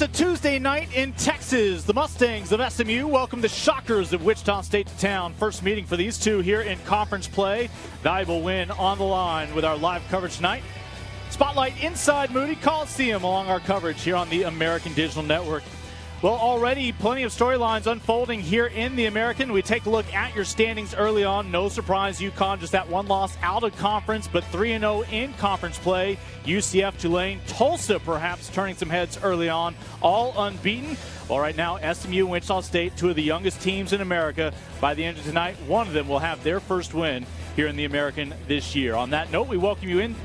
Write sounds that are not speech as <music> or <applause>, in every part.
It's a Tuesday night in Texas. The Mustangs of SMU welcome the Shockers of Wichita State to town. First meeting for these two here in conference play. Valuable win on the line with our live coverage tonight. Spotlight inside Moody Coliseum along our coverage here on the American Digital Network. Well, already plenty of storylines unfolding here in the American. We take a look at your standings early on. No surprise, UConn just that one loss out of conference, but 3 0 in conference play. UCF, Tulane, Tulsa perhaps turning some heads early on, all unbeaten. Well, right now, SMU and Wichita State, two of the youngest teams in America. By the end of tonight, one of them will have their first win here in the American this year. On that note, we welcome you in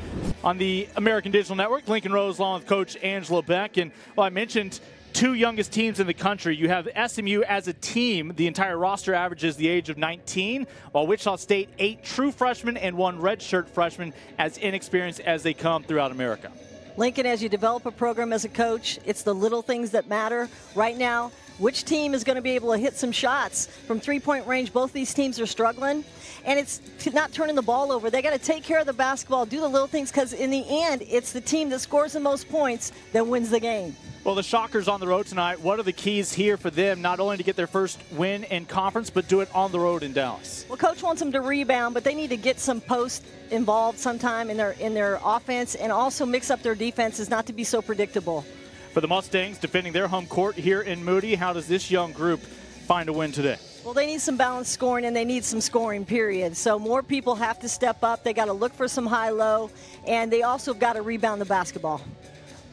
on the American Digital Network. Lincoln Rose, along with Coach Angela Beck. And well, I mentioned two youngest teams in the country. You have SMU as a team. The entire roster averages the age of 19, while Wichita State, eight true freshmen and one redshirt freshman, as inexperienced as they come throughout America. Lincoln, as you develop a program as a coach, it's the little things that matter. Right now, which team is going to be able to hit some shots from three point range? Both these teams are struggling. And it's not turning the ball over. They got to take care of the basketball, do the little things, because in the end, it's the team that scores the most points that wins the game. Well, the Shockers on the road tonight. What are the keys here for them, not only to get their first win in conference, but do it on the road in Dallas? Well, coach wants them to rebound, but they need to get some post involved sometime in their in their offense, and also mix up their defenses, not to be so predictable. For the Mustangs, defending their home court here in Moody, how does this young group find a win today? Well, they need some balanced scoring and they need some scoring, period. So more people have to step up. They got to look for some high low, and they also got to rebound the basketball.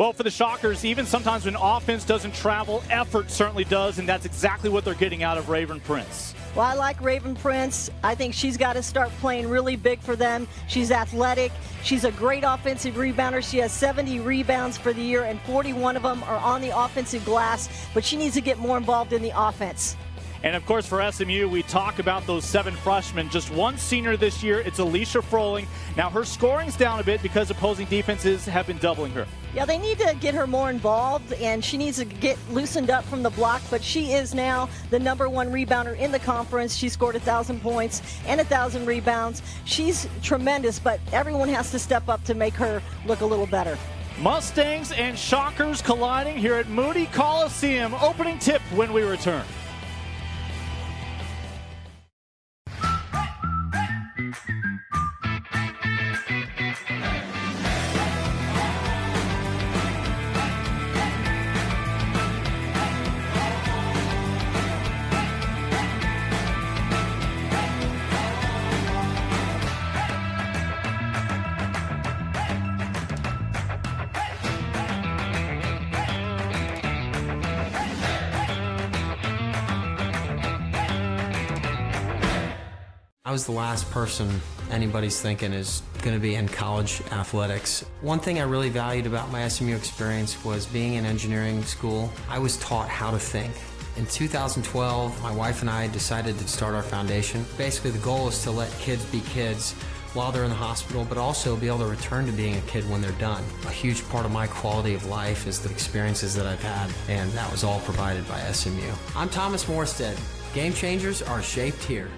Well, for the Shockers, even sometimes when offense doesn't travel, effort certainly does, and that's exactly what they're getting out of Raven Prince. Well, I like Raven Prince. I think she's got to start playing really big for them. She's athletic. She's a great offensive rebounder. She has 70 rebounds for the year, and 41 of them are on the offensive glass, but she needs to get more involved in the offense. And of course, for SMU, we talk about those seven freshmen. Just one senior this year. It's Alicia Froling. Now, her scoring's down a bit because opposing defenses have been doubling her. Yeah, they need to get her more involved, and she needs to get loosened up from the block. But she is now the number one rebounder in the conference. She scored a thousand points and a thousand rebounds. She's tremendous, but everyone has to step up to make her look a little better. Mustangs and Shockers colliding here at Moody Coliseum. Opening tip when we return. I was the last person anybody's thinking is going to be in college athletics. One thing I really valued about my SMU experience was being in engineering school. I was taught how to think. In 2012, my wife and I decided to start our foundation. Basically, the goal is to let kids be kids while they're in the hospital, but also be able to return to being a kid when they're done. A huge part of my quality of life is the experiences that I've had, and that was all provided by SMU. I'm Thomas Morstead. Game changers are shaped here.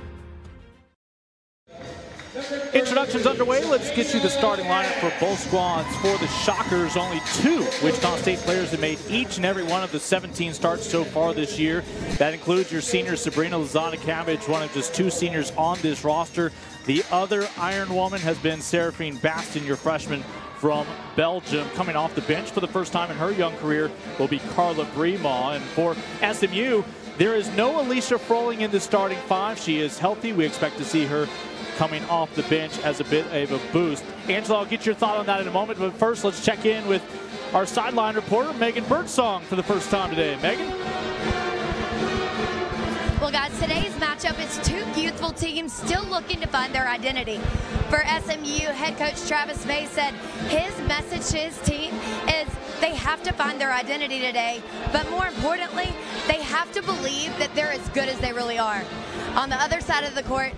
Introductions underway. Let's get you the starting lineup for both squads. For the Shockers, only two Wichita State players have made each and every one of the 17 starts so far this year. That includes your senior Sabrina Lozada Cabbage, one of just two seniors on this roster. The other Iron Woman has been Seraphine Bastin, your freshman from Belgium. Coming off the bench for the first time in her young career will be Carla Bremaud. And for SMU, there is no Alicia Froling in the starting five. She is healthy. We expect to see her coming off the bench as a bit of a boost. Angela, I'll get your thought on that in a moment, but first let's check in with our sideline reporter, Megan Birdsong, for the first time today. Megan? Well, guys, today's matchup is two youthful teams still looking to find their identity. For SMU, head coach Travis Mays said his message to his team is they have to find their identity today, but more importantly, they have to believe that they're as good as they really are. On the other side of the court,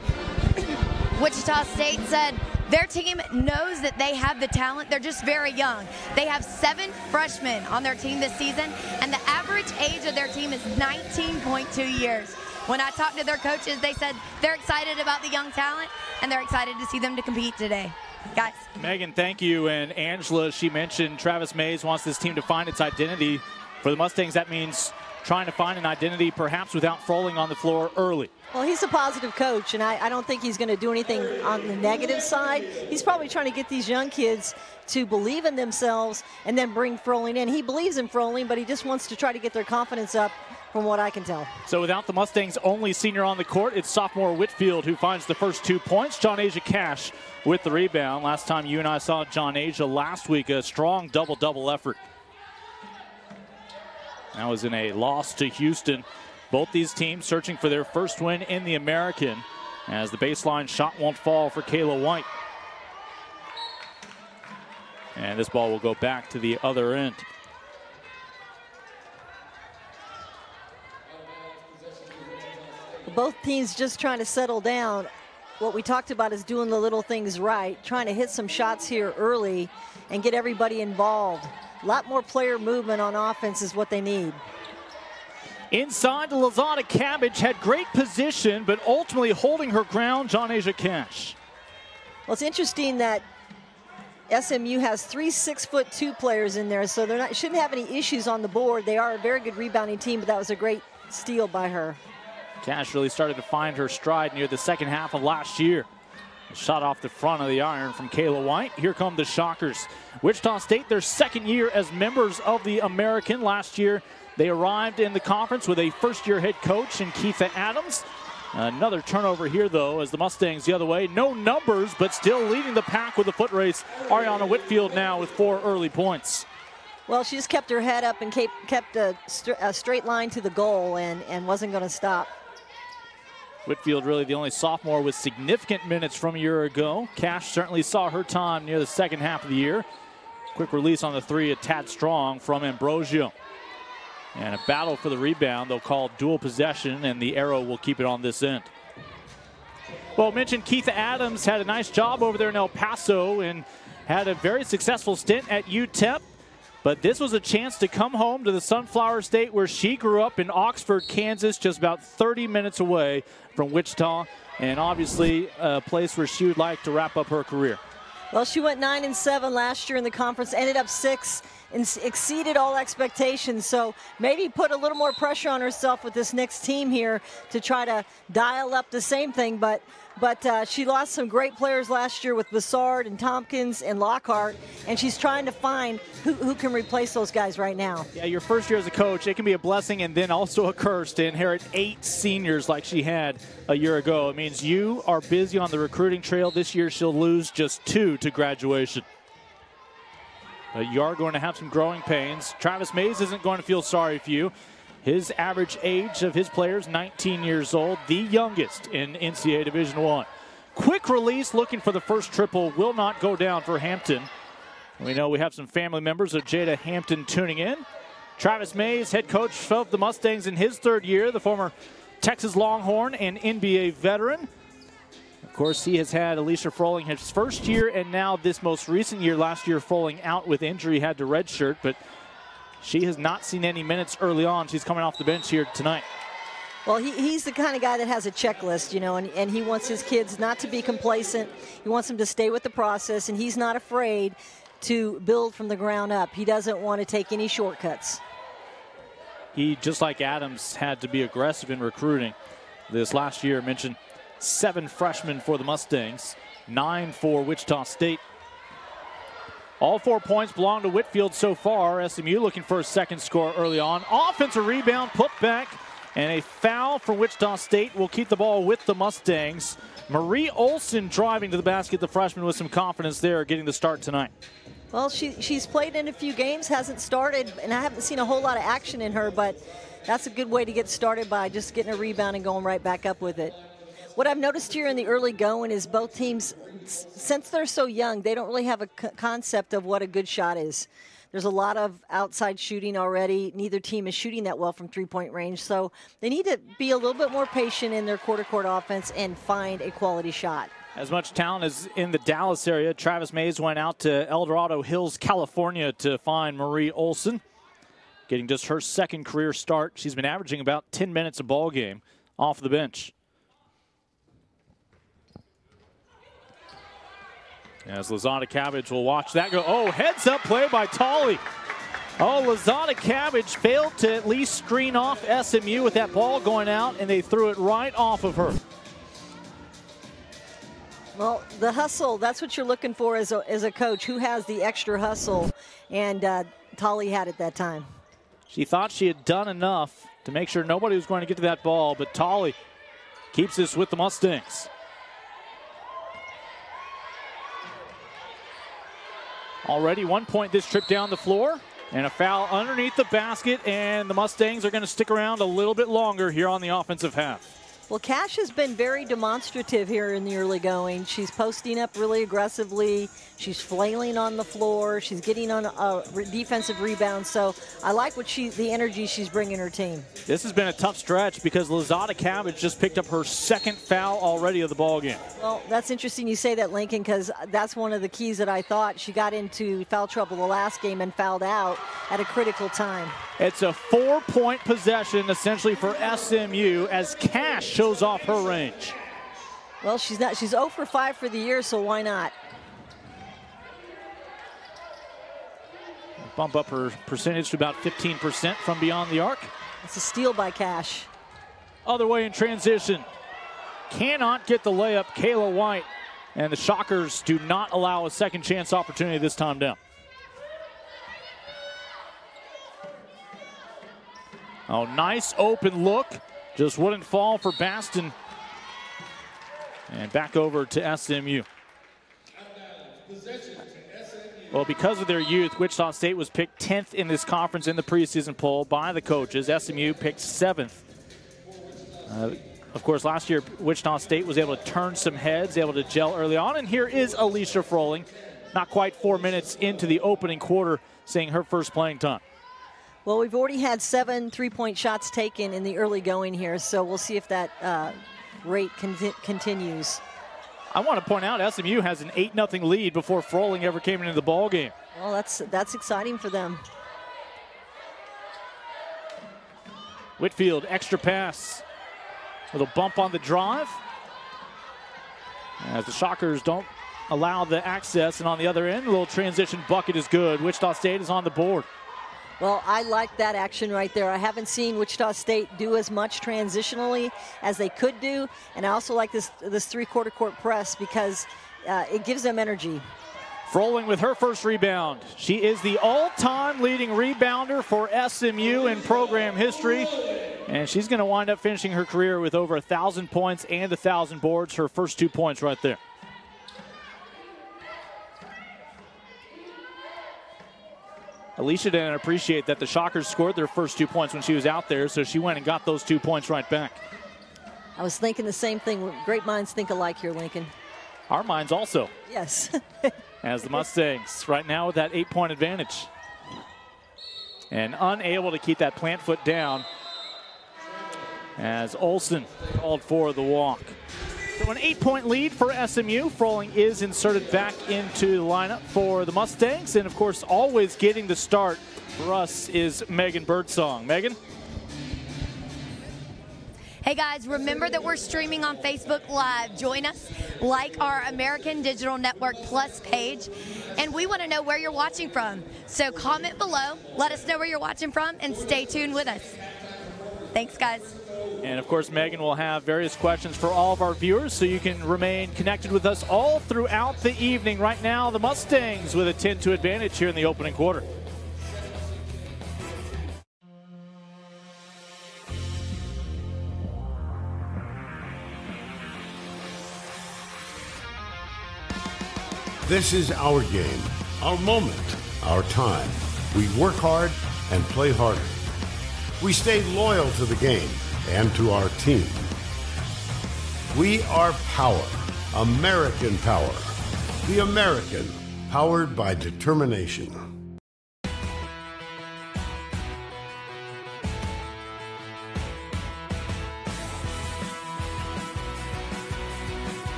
<clears throat> Wichita State said their team knows that they have the talent. They're just very young. They have seven freshmen on their team this season, and the average age of their team is 19.2 years. When I talked to their coaches, they said they're excited about the young talent, and they're excited to see them to compete today. Guys. Megan, thank you. And Angela, she mentioned Travis Mays wants this team to find its identity. For the Mustangs, that means trying to find an identity perhaps without falling on the floor early. Well, he's a positive coach, and I, I don't think he's going to do anything on the negative side. He's probably trying to get these young kids to believe in themselves and then bring Froling in. He believes in Froling, but he just wants to try to get their confidence up from what I can tell. So without the Mustangs' only senior on the court, it's sophomore Whitfield who finds the first two points. Johnasia Cash with the rebound. Last time you and I saw Johnasia last week, a strong double-double effort. That was in a loss to Houston. Both these teams searching for their first win in the American as the baseline shot won't fall for Kayla White. And this ball will go back to the other end. Both teams just trying to settle down. What we talked about is doing the little things right, trying to hit some shots here early and get everybody involved. A lot more player movement on offense is what they need. Inside, the Lozada Cabbage had great position, but ultimately holding her ground, Johnasia Cash. Well, it's interesting that SMU has three six foot two players in there, so they are not shouldn't have any issues on the board. They are a very good rebounding team, but that was a great steal by her. Cash really started to find her stride near the second half of last year. Shot off the front of the iron from Kayla White. Here come the Shockers. Wichita State, their second year as members of the American. Last year, they arrived in the conference with a first year head coach in Keitha Adams. Another turnover here, though, as the Mustangs the other way. No numbers, but still leading the pack with the foot race. Ariana Whitfield now with four early points. Well, she just kept her head up and kept a, a straight line to the goal and, and wasn't going to stop. Whitfield really the only sophomore with significant minutes from a year ago. Cash certainly saw her time near the second half of the year. Quick release on the three, a tad strong from Ambrosio. And a battle for the rebound. They'll call dual possession, and the arrow will keep it on this end. Well, mentioned Keitha Adams had a nice job over there in El Paso and had a very successful stint at UTEP. But this was a chance to come home to the Sunflower State where she grew up in Oxford, Kansas, just about 30 minutes away from Wichita, and obviously a place where she would like to wrap up her career. Well, she went nine and seven last year in the conference, ended up six and exceeded all expectations. So maybe put a little more pressure on herself with this next team here to try to dial up the same thing. But but uh, she lost some great players last year with Bassard and Tompkins and Lockhart, and she's trying to find who, who can replace those guys right now. Yeah, your first year as a coach, it can be a blessing and then also a curse to inherit eight seniors like she had a year ago. It means you are busy on the recruiting trail. This year, she'll lose just two to graduation. You are going to have some growing pains. Travis Mays isn't going to feel sorry for you. His average age of his players, 19 years old, the youngest in NCAA Division One. Quick release, looking for the first triple, will not go down for Hampton. We know we have some family members of Jada Hampton tuning in. Travis Mays, head coach of the Mustangs in his third year, the former Texas Longhorn and NBA veteran Of course, he has had Alicia Froling his first year and now this most recent year, last year, Froling out with injury, had to redshirt, but she has not seen any minutes early on. She's coming off the bench here tonight. Well, he, he's the kind of guy that has a checklist, you know, and, and he wants his kids not to be complacent. He wants them to stay with the process, and he's not afraid to build from the ground up. He doesn't want to take any shortcuts. He, just like Adams, had to be aggressive in recruiting. This last year, mentioned seven freshmen for the Mustangs, nine for Wichita State. All four points belong to Whitfield so far. SMU looking for a second score early on. Offensive rebound, put back, and a foul for Wichita State will keep the ball with the Mustangs. Marie Olson driving to the basket, the freshman with some confidence there, getting the start tonight. Well, she, she's played in a few games, hasn't started, and I haven't seen a whole lot of action in her, but that's a good way to get started by just getting a rebound and going right back up with it. What I've noticed here in the early going is both teams, since they're so young, they don't really have a concept of what a good shot is. There's a lot of outside shooting already. Neither team is shooting that well from three point range. So they need to be a little bit more patient in their quarter court offense and find a quality shot. As much talent as in the Dallas area, Travis Mays went out to El Dorado Hills, California to find Marie Olson. Getting just her second career start. She's been averaging about 10 minutes a ball game off the bench. As Lozada Cabbage will watch that go. Oh, heads up play by Tolly. Oh, Lozada Cabbage failed to at least screen off SMU with that ball going out, and they threw it right off of her. Well, the hustle, that's what you're looking for as a, as a coach. Who has the extra hustle? And uh, Tolly had it that time. She thought she had done enough to make sure nobody was going to get to that ball, but Tolly keeps this with the Mustangs. Already one point this trip down the floor, and a foul underneath the basket, and the Mustangs are going to stick around a little bit longer here on the offensive half. Well, Cash has been very demonstrative here in the early going. She's posting up really aggressively. She's flailing on the floor. She's getting on a defensive rebound. So I like what she, the energy she's bringing her team. This has been a tough stretch because Lozada Cabbage just picked up her second foul already of the ball game. Well, that's interesting you say that, Lincoln, because that's one of the keys that I thought she got into foul trouble the last game and fouled out at a critical time. It's a four-point possession essentially for SMU as Cash shows off her range. Well, she's not. She's 0 for 5 for the year, so why not? Bump up her percentage to about 15% from beyond the arc. It's a steal by Cash. Other way in transition. Cannot get the layup, Kayla White. And the Shockers do not allow a second chance opportunity this time down. Oh, nice open look. Just wouldn't fall for Bastin. And back over to SMU. Well, because of their youth, Wichita State was picked 10th in this conference in the preseason poll by the coaches. SMU picked 7th. Uh, of course, last year, Wichita State was able to turn some heads, able to gel early on. And here is Alicia Froling, not quite four minutes into the opening quarter, seeing her first playing time. Well, we've already had seven three-point shots taken in the early going here, so we'll see if that uh, rate con continues. I want to point out SMU has an 8 0 lead before Froling ever came into the ball game. Well, that's that's exciting for them. Whitfield, extra pass. Little bump on the drive. As the Shockers don't allow the access, and on the other end, a little transition bucket is good. Wichita State is on the board. Well, I like that action right there. I haven't seen Wichita State do as much transitionally as they could do, and I also like this this three-quarter court press because uh, it gives them energy. Froling with her first rebound. She is the all-time leading rebounder for SMU in program history, and she's going to wind up finishing her career with over a thousand points and a thousand boards. Her first two points right there. Alicia didn't appreciate that the Shockers scored their first two points when she was out there, so she went and got those two points right back. I was thinking the same thing. Great minds think alike here, Lincoln. Our minds also. Yes. <laughs> as the Mustangs right now with that eight point advantage. And unable to keep that plant foot down as Olson called for the walk. So an eight-point lead for SMU. Froling is inserted back into the lineup for the Mustangs. And, of course, always getting the start for us is Megan Birdsong. Megan? Hey guys, remember that we're streaming on Facebook Live. Join us, like our American Digital Network Plus page, and we want to know where you're watching from. So comment below, let us know where you're watching from, and stay tuned with us. Thanks, guys. And of course, Megan will have various questions for all of our viewers, so you can remain connected with us all throughout the evening. Right now, the Mustangs with a 10 2 advantage here in the opening quarter. This is our game, our moment, our time. We work hard and play harder. We stay loyal to the game and to our team. We are power, American power. The American, powered by determination.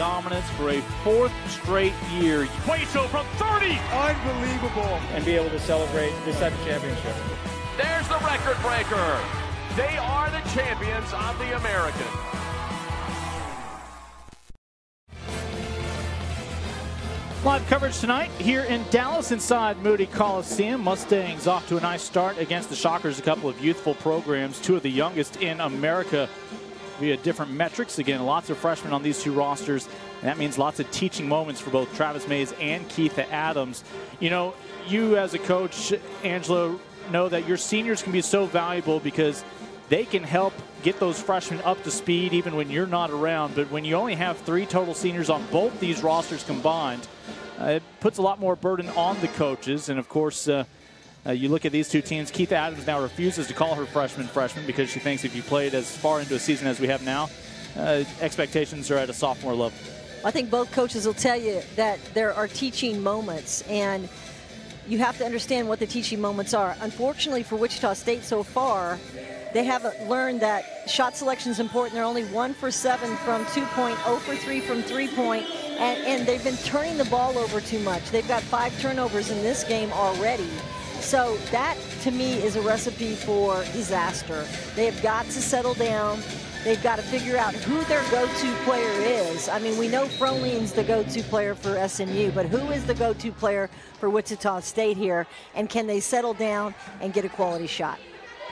Dominance for a fourth straight year. Cueto from 30! Unbelievable. And be able to celebrate this type of championship. There's the record breaker. They are the champions of the American. Live coverage tonight here in Dallas inside Moody Coliseum. Mustangs off to a nice start against the Shockers, a couple of youthful programs, two of the youngest in America via different metrics. Again, lots of freshmen on these two rosters. And that means lots of teaching moments for both Travis Mays and Keitha Adams. You know, you as a coach, Angela, know that your seniors can be so valuable because they can help get those freshmen up to speed even when you're not around. But when you only have three total seniors on both these rosters combined, uh, it puts a lot more burden on the coaches. And of course, uh, uh, you look at these two teams. Keitha Adams now refuses to call her freshman freshman because she thinks if you played as far into a season as we have now, uh, expectations are at a sophomore level. I think both coaches will tell you that there are teaching moments, and you have to understand what the teaching moments are. Unfortunately for Wichita State so far, they haven't learned that shot selection is important. They're only one for seven from two point, 0 for three from three point, and, and they've been turning the ball over too much. They've got five turnovers in this game already. So that, to me, is a recipe for disaster. They have got to settle down. They've got to figure out who their go-to player is. I mean, we know Frolin's the go-to player for SMU, but who is the go-to player for Wichita State here? And can they settle down and get a quality shot?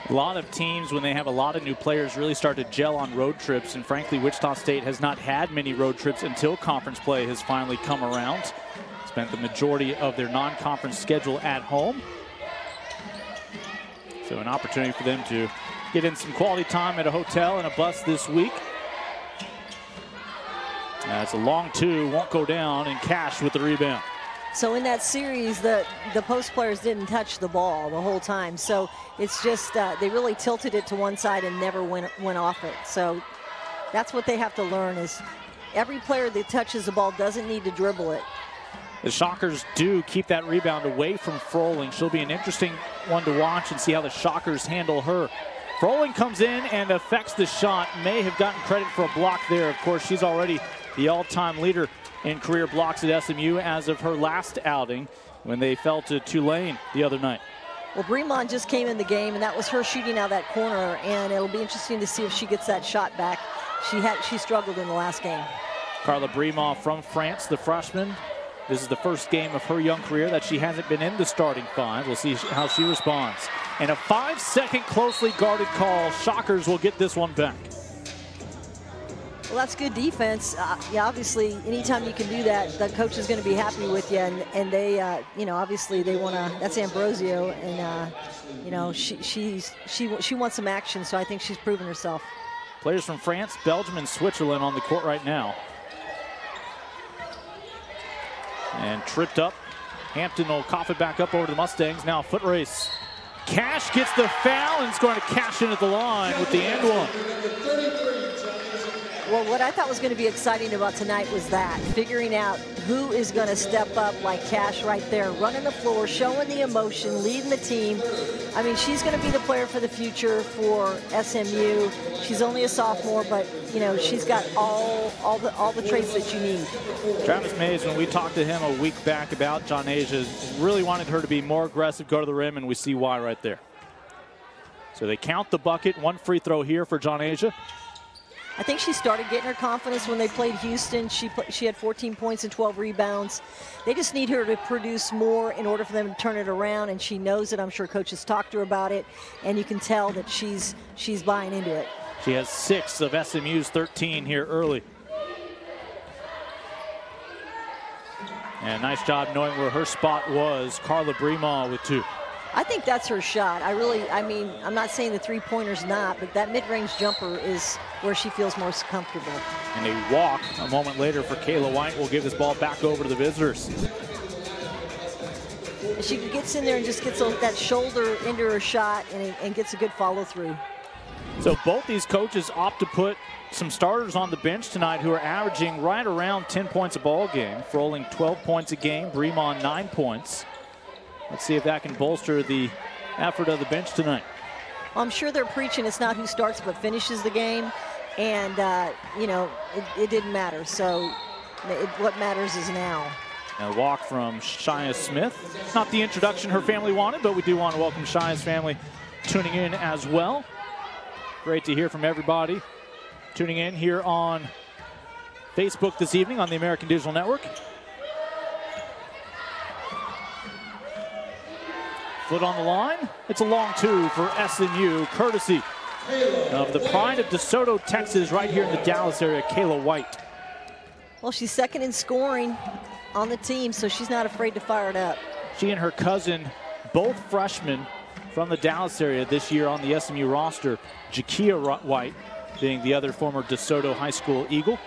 A lot of teams, when they have a lot of new players, really start to gel on road trips. And frankly, Wichita State has not had many road trips until conference play has finally come around. Spent the majority of their non-conference schedule at home. So an opportunity for them to get in some quality time at a hotel and a bus this week. That's a long two, won't go down, and Cash with the rebound. So in that series, the, the post players didn't touch the ball the whole time. So it's just uh, they really tilted it to one side and never went, went off it. So that's what they have to learn is every player that touches the ball doesn't need to dribble it. The Shockers do keep that rebound away from Froling. She'll be an interesting one to watch and see how the Shockers handle her. Froling comes in and affects the shot. May have gotten credit for a block there. Of course, she's already the all-time leader in career blocks at SMU as of her last outing when they fell to Tulane the other night. Well, Bremaud just came in the game, and that was her shooting out that corner, and it'll be interesting to see if she gets that shot back. She had she struggled in the last game. Carla Bremaud from France, the freshman. This is the first game of her young career that she hasn't been in the starting five. We'll see how she responds. And a five-second closely guarded call. Shockers will get this one back. Well, that's good defense. Uh, yeah, obviously, anytime you can do that, the coach is going to be happy with you. And, and they, uh, you know, obviously they want to. That's Ambrosio, and uh, you know, she she's she she wants some action. So I think she's proven herself. Players from France, Belgium, and Switzerland on the court right now. And tripped up. Hampton will cough it back up over the Mustangs. Now foot race. Cash gets the foul and is going to cash in at the line with the end one. Well, what I thought was going to be exciting about tonight was that, figuring out who is going to step up like Cash right there, running the floor, showing the emotion, leading the team. I mean, she's going to be the player for the future for SMU. She's only a sophomore, but, you know, she's got all, all, the, all the traits that you need. Travis Mays, when we talked to him a week back about Johnasia, really wanted her to be more aggressive, go to the rim, and we see why right there. So they count the bucket. One free throw here for Johnasia. I think she started getting her confidence when they played Houston. She she had 14 points and 12 rebounds. They just need her to produce more in order for them to turn it around, and she knows it. I'm sure coaches talked to her about it, and you can tell that she's she's buying into it. She has six of SMU's 13 here early. And nice job knowing where her spot was. Carla Bremaud with two. I think that's her shot. I really, I mean, I'm not saying the three-pointer's not, but that mid-range jumper is where she feels most comfortable. And a walk a moment later for Kayla White will give this ball back over to the visitors. She gets in there and just gets that shoulder into her shot and, and gets a good follow-through. So both these coaches opt to put some starters on the bench tonight who are averaging right around 10 points a ball game, Froling 12 points a game, Bremaud 9 points. Let's see if that can bolster the effort of the bench tonight. Well, I'm sure they're preaching it's not who starts but finishes the game. And, uh, you know, it, it, didn't matter. So it, what matters is now. A walk from Shia Smith. Not the introduction her family wanted, but we do want to welcome Shia's family tuning in as well. Great to hear from everybody tuning in here on Facebook this evening on the American Digital Network. Foot on the line. It's a long two for SMU, courtesy of the pride of DeSoto, Texas, right here in the Dallas area, Kayla White. Well, she's second in scoring on the team, so she's not afraid to fire it up. She and her cousin, both freshmen from the Dallas area this year on the SMU roster. Jakia White being the other former DeSoto High School Eagle.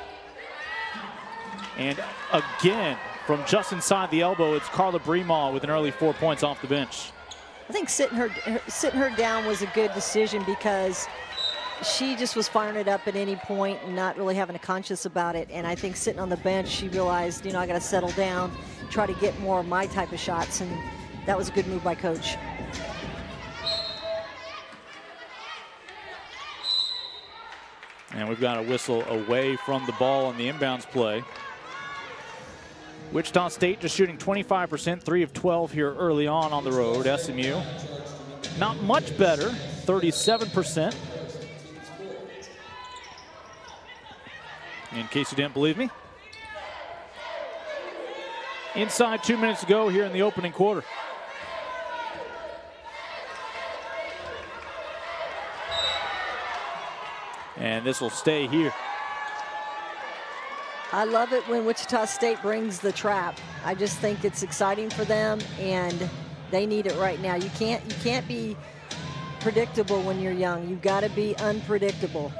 And again, from just inside the elbow, it's Carla Bremaud with an early four points off the bench. I think sitting her sitting her down was a good decision because she just was firing it up at any point and not really having a conscience about it. And I think sitting on the bench, she realized, you know, I got to settle down, try to get more of my type of shots. And that was a good move by coach. And we've got a whistle away from the ball on the inbounds play. Wichita State just shooting 25%, 3 of 12 here early on on the road. SMU not much better, 37%. In case you didn't believe me. Inside two minutes to go here in the opening quarter. And this will stay here. I love it when Wichita State brings the trap. I just think it's exciting for them and they need it right now. You can't you can't be predictable when you're young. You've got to be unpredictable.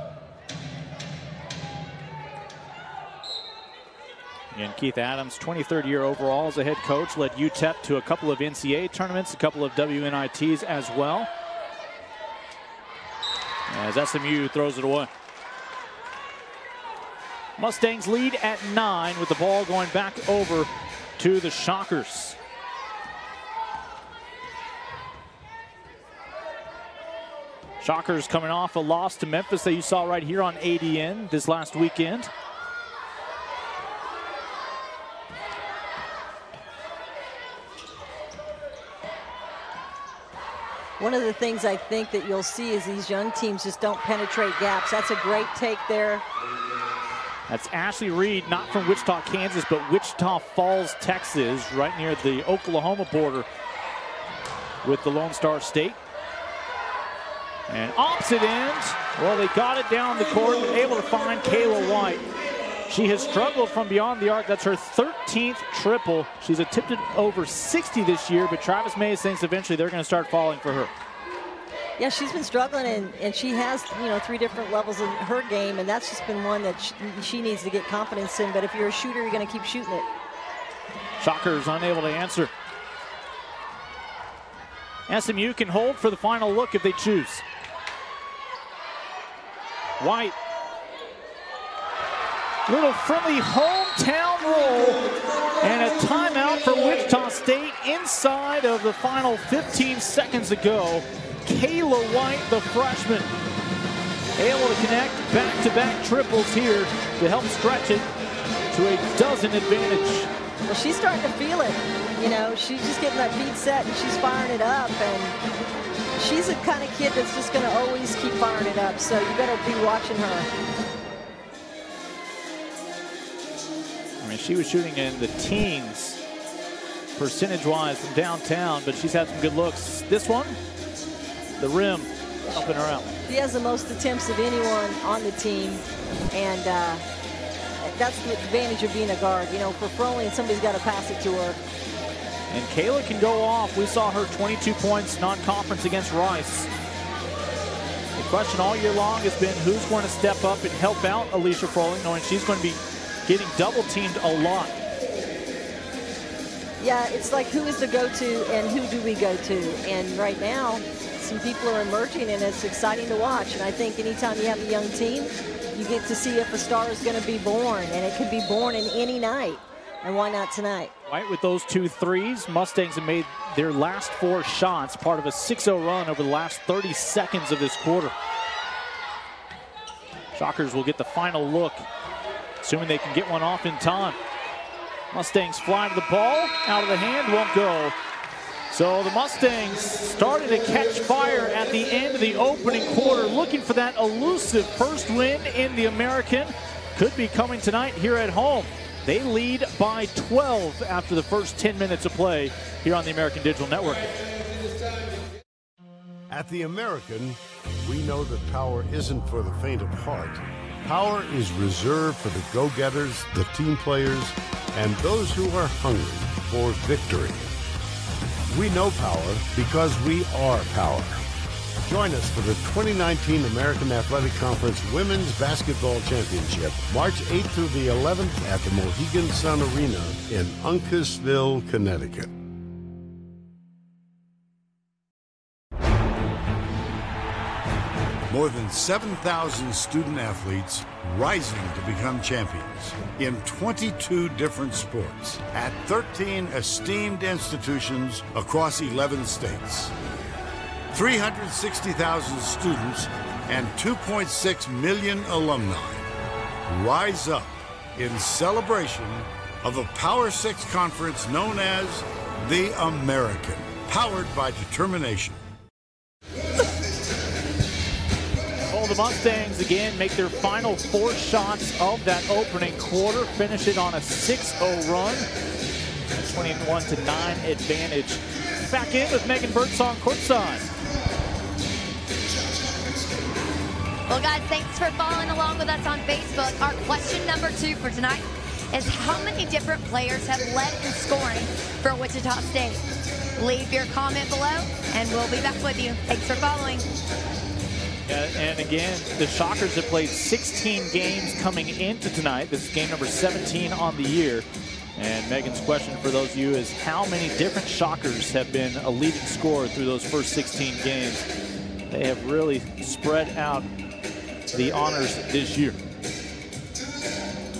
And Keitha Adams, 23rd year overall as a head coach, led UTEP to a couple of NCAA tournaments, a couple of WNITs as well. As SMU throws it away. Mustangs lead at nine with the ball going back over to the Shockers. Shockers coming off a loss to Memphis that you saw right here on ADN this last weekend. One of the things I think that you'll see is these young teams just don't penetrate gaps. That's a great take there. That's Ashley Reed, not from Wichita, Kansas, but Wichita Falls, Texas, right near the Oklahoma border with the Lone Star State. And opposite end, well, they got it down the court, able to find Kayla White. She has struggled from beyond the arc. That's her 13th triple. She's attempted over 60 this year, but Travis Mays thinks eventually they're going to start falling for her. Yeah, she's been struggling, and, and she has, you know, three different levels in her game, and that's just been one that she, she needs to get confidence in. But if you're a shooter, you're going to keep shooting it. Shocker is unable to answer. SMU can hold for the final look if they choose. White Little friendly hometown roll and a timeout for Wichita State inside of the final 15 seconds to go. Kayla White, the freshman, able to connect back-to-back -back triples here to help stretch it to a dozen advantage. Well, she's starting to feel it. You know, she's just getting that feet set and she's firing it up. And she's the kind of kid that's just going to always keep firing it up. So you better be watching her. I mean, she was shooting in the teens percentage-wise from downtown, but she's had some good looks. This one, the rim, up and around. He has the most attempts of anyone on the team, and uh, that's the advantage of being a guard. You know, for Froling, somebody's got to pass it to her. And Kayla can go off. We saw her 22 points non-conference against Rice. The question all year long has been who's going to step up and help out Alicia Froling, knowing she's going to be getting double teamed a lot. Yeah, it's like who is the go-to and who do we go to? And right now, some people are emerging and it's exciting to watch. And I think anytime you have a young team, you get to see if a star is going to be born. And it could be born in any night. And why not tonight? Right with those two threes, Mustangs have made their last four shots, part of a 6-0 run over the last 30 seconds of this quarter. Shockers will get the final look assuming they can get one off in time. Mustangs fly to the ball, out of the hand, won't go. So the Mustangs started to catch fire at the end of the opening quarter, looking for that elusive first win in the American. Could be coming tonight here at home. They lead by 12 after the first 10 minutes of play here on the American Digital Network. At the American, we know that power isn't for the faint of heart. Power is reserved for the go getters, the team players, and those who are hungry for victory. We know power because we are power. Join us for the 2019 American Athletic Conference Women's Basketball Championship, March 8th through the 11th at the Mohegan Sun Arena in Uncasville, Connecticut. More than 7,000 student athletes rising to become champions in 22 different sports at 13 esteemed institutions across 11 states. 360,000 students and 2.6 million alumni rise up in celebration of a Power Six conference known as the American, powered by determination. The Mustangs again make their final four shots of that opening quarter, finish it on a 6-0 run, a 21 to 9 advantage. Back in with Megan Birdsong courtside. Well, guys, thanks for following along with us on Facebook. Our question number two for tonight is how many different players have led in scoring for Wichita State? Leave your comment below, and we'll be back with you. Thanks for following. Uh, and again, the Shockers have played 16 games coming into tonight. This is game number 17 on the year. And Megan's question for those of you is how many different Shockers have been a leading scorer through those first 16 games? They have really spread out the honors this year.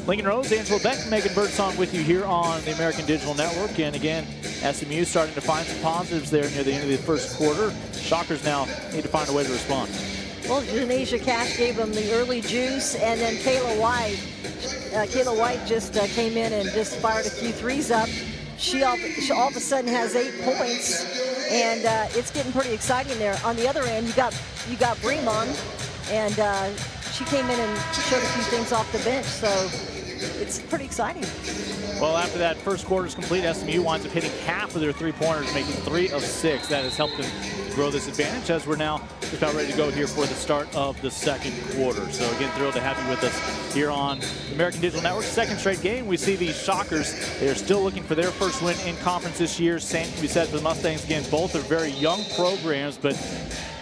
Lincoln Rose, Angela Beck, Megan Birdsong with you here on the American Digital Network. And again, SMU starting to find some positives there near the end of the first quarter. Shockers now need to find a way to respond. Well, Johnasia Cash gave them the early juice, and then Kayla White. Uh, Kayla White just uh, came in and just fired a few threes up. She all, she all of a sudden has eight points, and uh, it's getting pretty exciting there. On the other end, you got you got Bremaud, and uh, she came in and showed a few things off the bench. So it's pretty exciting. Well, after that first quarter is complete, SMU winds up hitting half of their three-pointers, making three of six. That has helped them grow this advantage as we're now just about ready to go here for the start of the second quarter. So again, thrilled to have you with us here on American Digital Network. Second straight game, we see these Shockers. They are still looking for their first win in conference this year. Same can be said for the Mustangs. Again, both are very young programs, but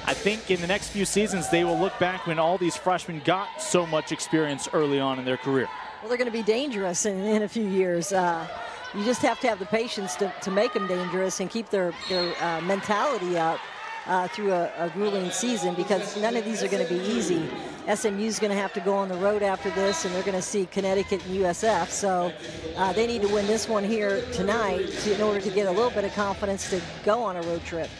I think in the next few seasons, they will look back when all these freshmen got so much experience early on in their career. Well, they're going to be dangerous in, in a few years. Uh, you just have to have the patience to, to make them dangerous and keep their, their uh, mentality up uh, through a, a, grueling season because none of these are going to be easy. SMU is going to have to go on the road after this, and they're going to see Connecticut and USF. So uh, they need to win this one here tonight to, in order to get a little bit of confidence to go on a road trip.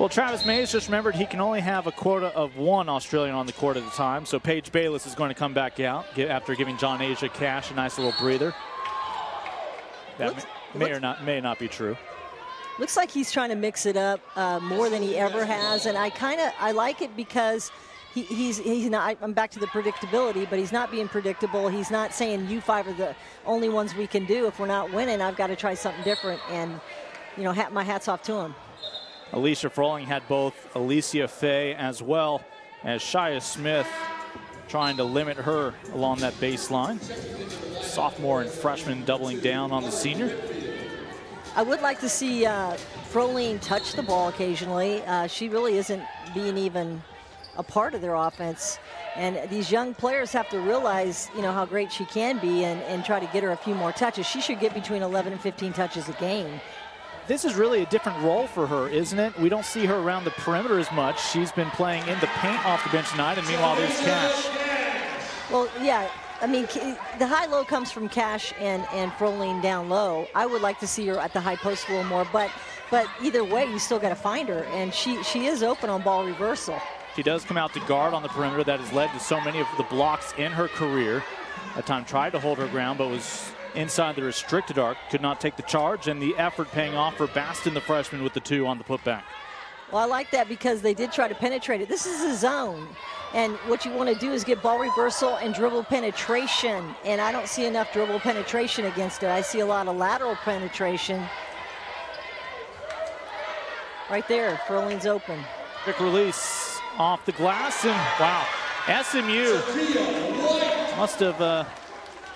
Well, Travis Mays just remembered he can only have a quota of one Australian on the court at a time. So Paige Bayless is going to come back out after giving Johnasia Cash a nice little breather. That looks, may, may or not may not be true. Looks like he's trying to mix it up uh, more than he ever has, and I kind of I like it because he, he's he's not. I'm back to the predictability, but he's not being predictable. He's not saying you five are the only ones we can do. If we're not winning, I've got to try something different, and you know, hat, my hats off to him. Alicia Froling had both Alicia Fay as well as Shia Smith trying to limit her along that baseline. Sophomore and freshman doubling down on the senior. I would like to see uh, Froling touch the ball occasionally. Uh, she really isn't being even a part of their offense. And these young players have to realize, you know, how great she can be and, and try to get her a few more touches. She should get between 11 and 15 touches a game this is really a different role for her, isn't it? We don't see her around the perimeter as much. She's been playing in the paint off the bench tonight, and meanwhile, there's Cash. Well, yeah, I mean, the high-low comes from Cash and, and Froling down low. I would like to see her at the high post a little more, but but either way, you still got to find her, and she, she is open on ball reversal. She does come out to guard on the perimeter. That has led to so many of the blocks in her career. At time tried to hold her ground, but was inside the restricted arc. Could not take the charge, and the effort paying off for Bastin, the freshman, with the two on the putback. Well, I like that because they did try to penetrate it. This is a zone. And what you want to do is get ball reversal and dribble penetration. And I don't see enough dribble penetration against it. I see a lot of lateral penetration. Right there, Froling's open. Quick release off the glass, and wow, SMU must have uh,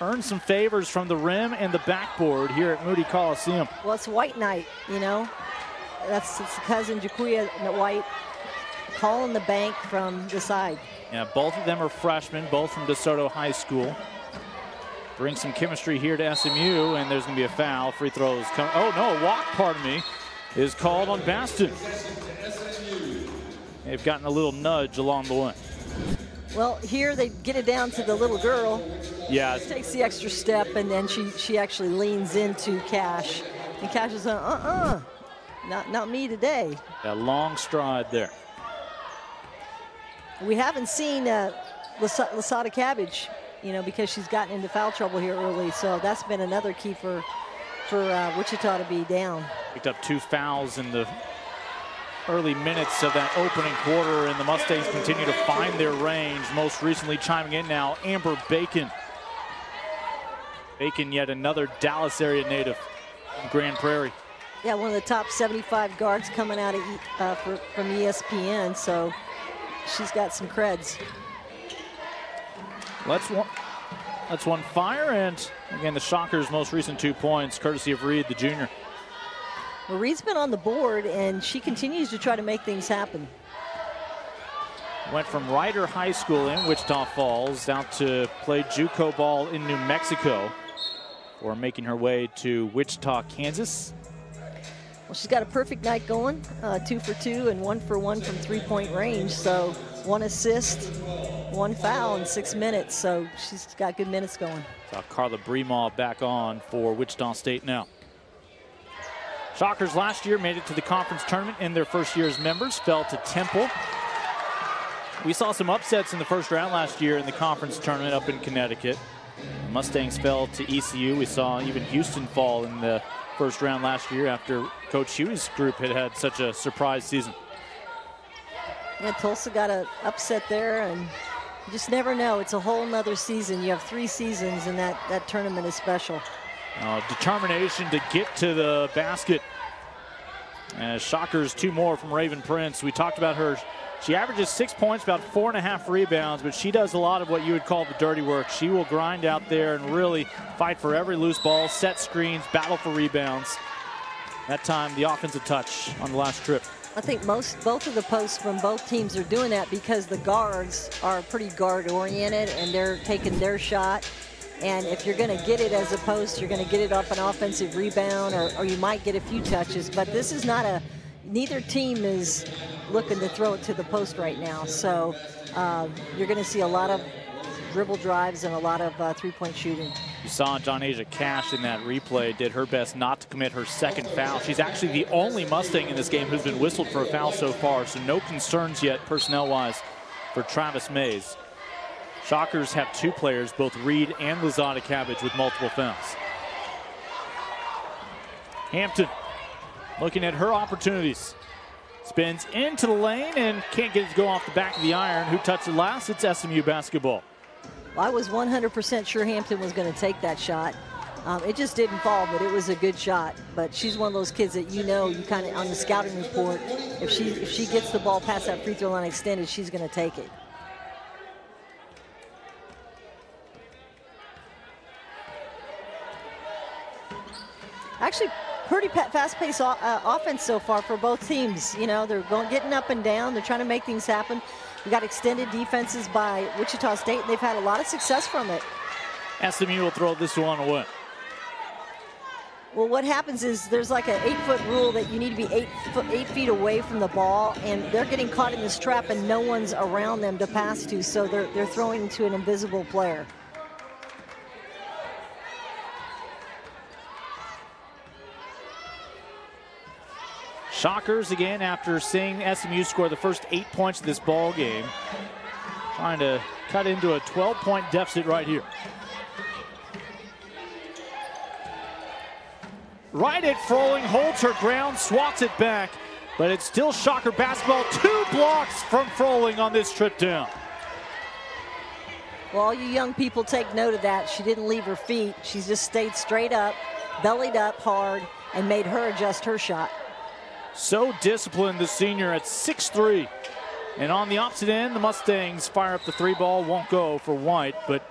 earned some favors from the rim and the backboard here at Moody Coliseum. Well, it's White Night, you know. That's it's cousin Jaquia White calling the bank from the side. Yeah, both of them are freshmen, both from DeSoto High School. Bring some chemistry here to SMU, and there's going to be a foul. Free throws come. Oh, no, a walk, pardon me, is called on Bastin. They've gotten a little nudge along the way. Well, here they get it down to the little girl. Yeah. She takes the extra step, and then she, she actually leans into Cash. And Cash is like, uh-uh, not, not me today. A long stride there. We haven't seen uh, Lasada Cabbage, you know, because she's gotten into foul trouble here early. So that's been another key for for uh, Wichita to be down. Picked up two fouls in the early minutes of that opening quarter, and the Mustangs continue to find their range. Most recently chiming in now, Amber Bacon. Bacon, yet another Dallas area native from Grand Prairie. Yeah, one of the top 75 guards coming out of, uh, for, from ESPN, so she's got some creds. Let's one, let's one fire, and again, the Shockers' most recent two points, courtesy of Reed, the junior. Reed's been on the board, and she continues to try to make things happen. Went from Rider High School in Wichita Falls out to play JUCO ball in New Mexico, or making her way to Wichita, Kansas. Well, she's got a perfect night going, uh, two for two and one for one from three-point range. So one assist, one foul in six minutes. So she's got good minutes going. Saw Carla Bremaud back on for Wichita State now. Shockers last year made it to the conference tournament in their first year as members, fell to Temple. We saw some upsets in the first round last year in the conference tournament up in Connecticut. Mustangs fell to ECU. We saw even Houston fall in the first round last year after Coach Hughey's group had had such a surprise season. Yeah, Tulsa got an upset there, and you just never know. It's a whole nother season. You have three seasons, and that, that tournament is special. Uh, determination to get to the basket. As Shockers, two more from Raven Prince. We talked about her. She averages six points, about four and a half rebounds, but she does a lot of what you would call the dirty work. She will grind out there and really fight for every loose ball, set screens, battle for rebounds. That time, the offensive touch on the last trip. I think most both of the posts from both teams are doing that because the guards are pretty guard oriented and they're taking their shot and if you're going to get it as a post, you're going to get it off an offensive rebound, or, or you might get a few touches. But this is not a, neither team is looking to throw it to the post right now. So uh, you're going to see a lot of dribble drives and a lot of uh, three-point shooting. You saw Johnasia Cash in that replay did her best not to commit her second foul. She's actually the only Mustang in this game who's been whistled for a foul so far, so no concerns yet personnel-wise for Travis Mays. Shockers have two players, both Reed and Lazada Cabbage, with multiple fouls. Hampton looking at her opportunities. Spins into the lane and can't get it to go off the back of the iron. Who touched it last? It's SMU basketball. Well, I was 100% sure Hampton was going to take that shot. Um, it just didn't fall, but it was a good shot. But she's one of those kids that you know, you kind of on the scouting report, if she if she gets the ball past that free throw line extended, she's going to take it. Actually, pretty fast-paced uh, offense so far for both teams. You know, they're going getting up and down. They're trying to make things happen. We got extended defenses by Wichita State. And they've had a lot of success from it. SMU will throw this one away. Well, what happens is there's like an eight-foot rule that you need to be eight, foot, eight feet away from the ball, and they're getting caught in this trap, and no one's around them to pass to, so they're, they're throwing to an invisible player. Shockers again after seeing SMU score the first eight points of this ball game. Trying to cut into a 12-point deficit right here. Right at Froling, holds her ground, swats it back, but it's still Shocker basketball. Two blocks from Froling on this trip down. Well, all you young people take note of that. She didn't leave her feet. She's just stayed straight up, bellied up hard, and made her adjust her shot. So disciplined, the senior at 6'3". And on the opposite end, the Mustangs fire up the three ball, won't go for White, but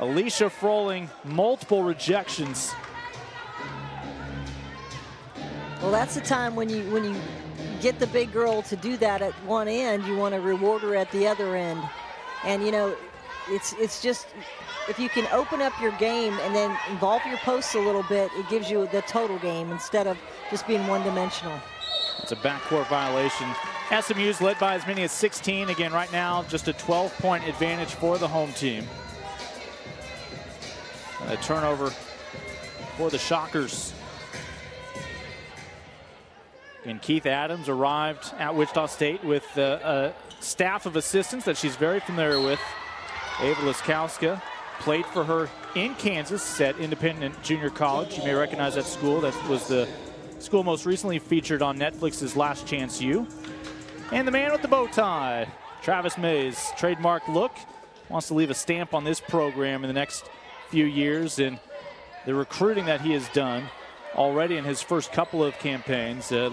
Alicia Froling, multiple rejections. Well, that's the time when you when you get the big girl to do that at one end, you want to reward her at the other end. And you know, it's it's just if you can open up your game and then involve your posts a little bit, it gives you the total game instead of just being one-dimensional. It's a backcourt violation. SMU's led by as many as 16. Again, right now, just a 12-point advantage for the home team. And A turnover for the Shockers. And Keitha Adams arrived at Wichita State with uh, a staff of assistants that she's very familiar with. Ava Laskowska played for her in Kansas at Independence Junior College. You may recognize that school. That was the school most recently featured on Netflix's Last Chance U. And the man with the bow tie, Travis Mays, trademark look, wants to leave a stamp on this program in the next few years. And the recruiting that he has done already in his first couple of campaigns uh,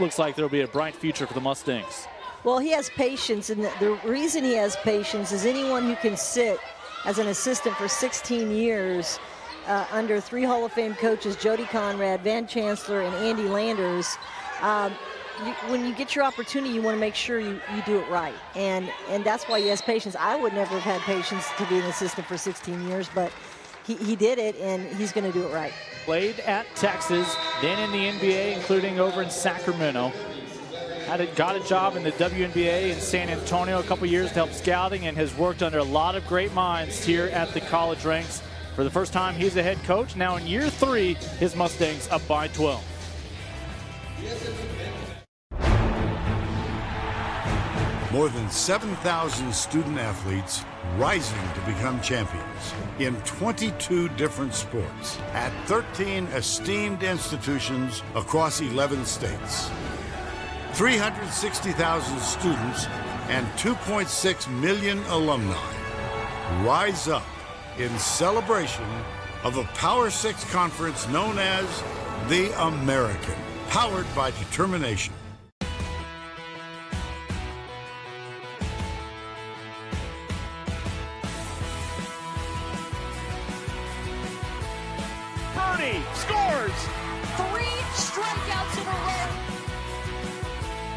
looks like there'll be a bright future for the Mustangs. Well, he has patience, and the reason he has patience is anyone who can sit as an assistant for 16 years uh, under three Hall of Fame coaches, Jody Conradt, Van Chancellor, and Andy Landers. Um, you, when you get your opportunity, you want to make sure you, you do it right. And, and that's why he has patience. I would never have had patience to be an assistant for 16 years, but he, he did it, and he's going to do it right. Played at Texas, then in the NBA, including over in Sacramento. Had got a job in the WNBA in San Antonio a couple years to help scouting and has worked under a lot of great minds here at the college ranks. For the first time, he's a head coach. Now in year three, his Mustangs up by 12. More than 7,000 student athletes rising to become champions in 22 different sports at 13 esteemed institutions across 11 states. 360,000 students and 2.6 million alumni rise up in celebration of a Power Six conference known as the American, powered by determination.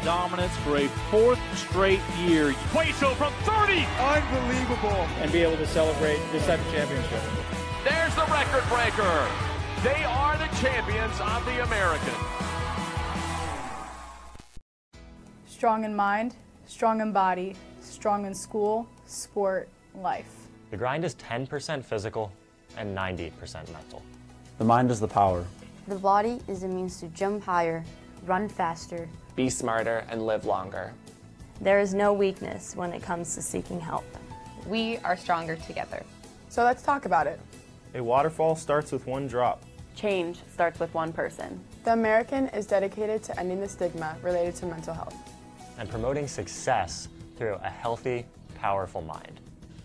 Dominance for a fourth straight year. Hueso from 30! Unbelievable. And be able to celebrate this type of championship. There's the record breaker. They are the champions of the American. Strong in mind, strong in body, strong in school, sport, life. The grind is 10% physical and 90% mental. The mind is the power. The body is a means to jump higher, run faster, be smarter, and live longer. There is no weakness when it comes to seeking help. We are stronger together. So let's talk about it. A waterfall starts with one drop. Change starts with one person. The American is dedicated to ending the stigma related to mental health and promoting success through a healthy, powerful mind.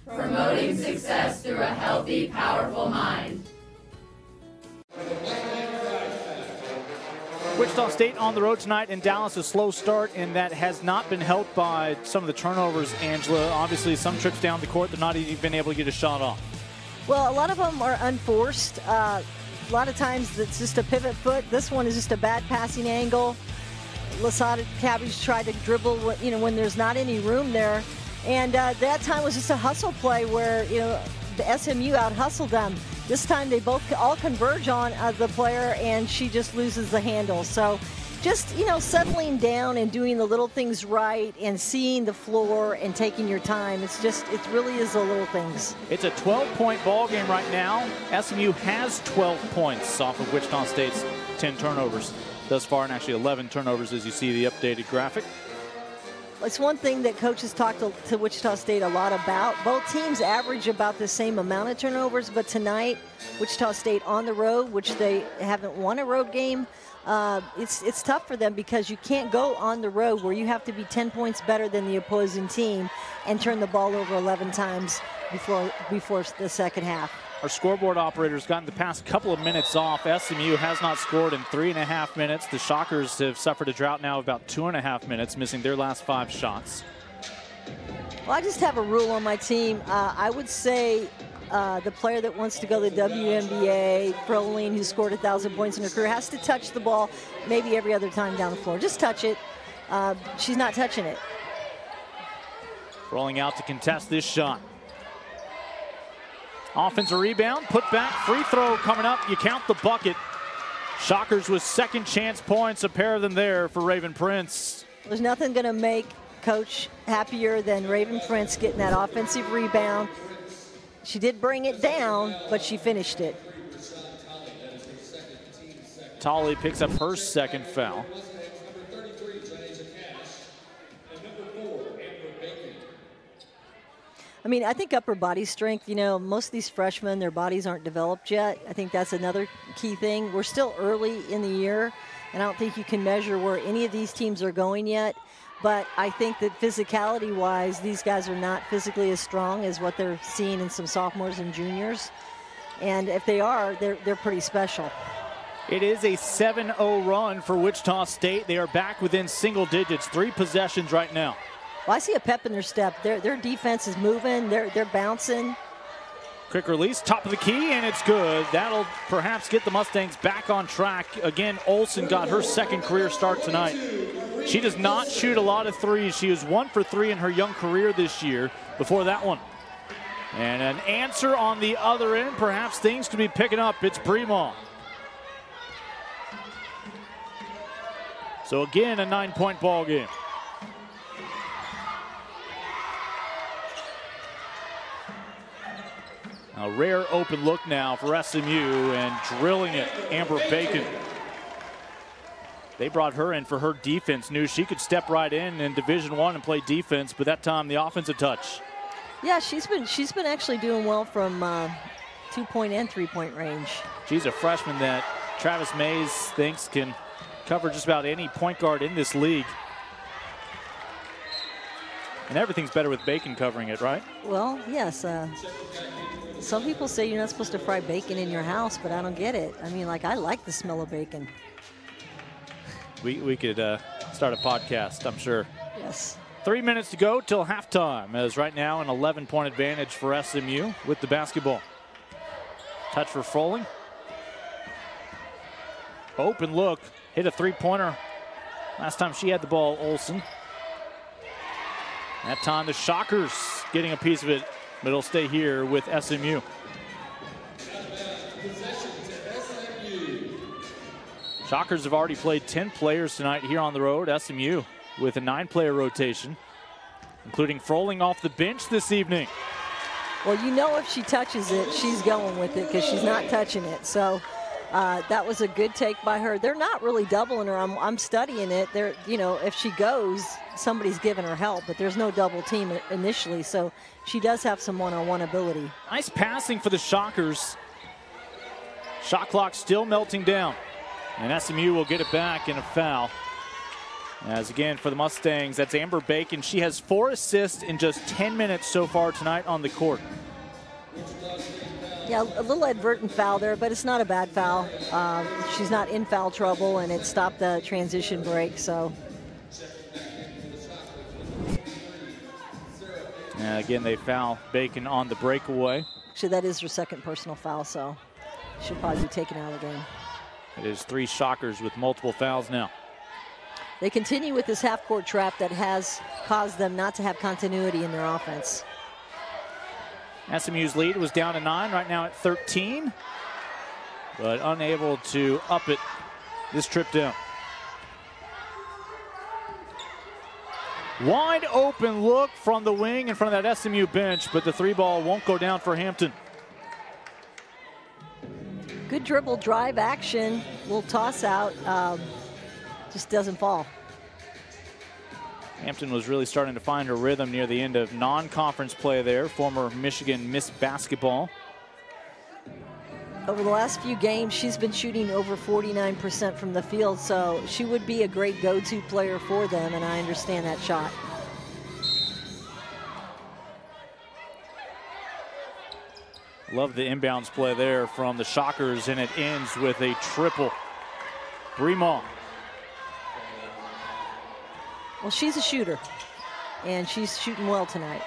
Promoting success through a healthy, powerful mind. Wichita State on the road tonight in Dallas. A slow start, and that has not been helped by some of the turnovers, Angela. Obviously, some trips down the court, they're not even been able to get a shot off. Well, a lot of them are unforced. Uh, a lot of times it's just a pivot foot. This one is just a bad passing angle. Lasada Cabbage tried to dribble, you know, when there's not any room there. And uh, that time was just a hustle play where, you know, the SMU out hustled them. This time they both all converge on uh, the player and she just loses the handle. So just, you know, settling down and doing the little things right and seeing the floor and taking your time. It's just, it really is the little things. It's a 12-point ball game right now. SMU has 12 points off of Wichita State's 10 turnovers thus far, and actually 11 turnovers as you see the updated graphic. It's one thing that coaches talked to, to, Wichita State a lot about. Both teams average about the same amount of turnovers, but tonight, Wichita State on the road, which they haven't won a road game, uh, it's it's tough for them because you can't go on the road where you have to be 10 points better than the opposing team and turn the ball over 11 times before before the second half. Our scoreboard operator's gotten the past couple of minutes off. SMU has not scored in three and a half minutes. The Shockers have suffered a drought now of about two and a half minutes, missing their last five shots. Well, I just have a rule on my team. Uh, I would say uh, the player that wants to go to the WNBA, Froling, who scored 1,000 points in her career, has to touch the ball maybe every other time down the floor. Just touch it. Uh, she's not touching it. Rolling out to contest this shot. Offensive rebound, put back, free throw coming up. You count the bucket. Shockers with second chance points, a pair of them there for Raven Prince. There's nothing going to make coach happier than Raven Prince getting that offensive rebound. She did bring it down, but she finished it. Tolly picks up her second foul. I mean, I think upper body strength, you know, most of these freshmen, their bodies aren't developed yet. I think that's another key thing. We're still early in the year, and I don't think you can measure where any of these teams are going yet. But I think that physicality wise, these guys are not physically as strong as what they're seeing in some sophomores and juniors. And if they are, they're, they're pretty special. It is a 7 0 run for Wichita State. They are back within single digits, three possessions right now. Well, I see a pep in their step. Their, their defense is moving, they're, they're bouncing. Quick release, top of the key, and it's good. That'll perhaps get the Mustangs back on track. Again, Olson got her second career start tonight. She does not shoot a lot of threes. She was one for three in her young career this year before that one. And an answer on the other end. Perhaps things could be picking up. It's Bremaud. So again, a nine-point ball game. A rare open look now for SMU and drilling it, Amber Bacon. They brought her in for her defense. Knew she could step right in in Division One and play defense, but that time the offensive touch. Yeah, she's been she's been actually doing well from uh, two point and three point range. She's a freshman that Travis Mays thinks can cover just about any point guard in this league. And everything's better with Bacon covering it, right? Well, yes. Uh, some people say you're not supposed to fry bacon in your house, but I don't get it. I mean, like, I like the smell of bacon. We, we could uh, start a podcast, I'm sure. Yes. Three minutes to go till halftime, as right now an 11 point advantage for SMU with the basketball. Touch for Froling. Open look, hit a three pointer. Last time she had the ball, Olson. That time the Shockers getting a piece of it, but it'll stay here with SMU. Shockers have already played 10 players tonight here on the road. SMU with a nine player rotation, including Froling off the bench this evening. Well, you know if she touches it, she's going with it because she's not touching it. So uh, that was a good take by her. They're not really doubling her. I'm, I'm studying it. They're, you know, if she goes, somebody's giving her help, but there's no double team initially. So she does have some one-on-one ability. Nice passing for the Shockers. Shot clock still melting down. And SMU will get it back in a foul. As again for the Mustangs, that's Amber Bacon. She has four assists in just 10 minutes so far tonight on the court. Yeah, a little advertent foul there, but it's not a bad foul. Um, she's not in foul trouble, and it stopped the transition break, so. And again, they foul Bacon on the breakaway. Actually, that is her second personal foul, so she'll probably be taken out of the game. It is three Shockers with multiple fouls now. They continue with this half-court trap that has caused them not to have continuity in their offense. SMU's lead was down to nine, right now at 13, but unable to up it this trip down. Wide open look from the wing in front of that SMU bench, but the three ball won't go down for Hampton. Good dribble drive action, little toss out, um, just doesn't fall. Hampton was really starting to find her rhythm near the end of non-conference play there, former Michigan Miss Basketball. Over the last few games, she's been shooting over 49% from the field, so she would be a great go-to player for them, and I understand that shot. Love the inbounds play there from the Shockers, and it ends with a triple. Bremaud. Well, she's a shooter, and she's shooting well tonight.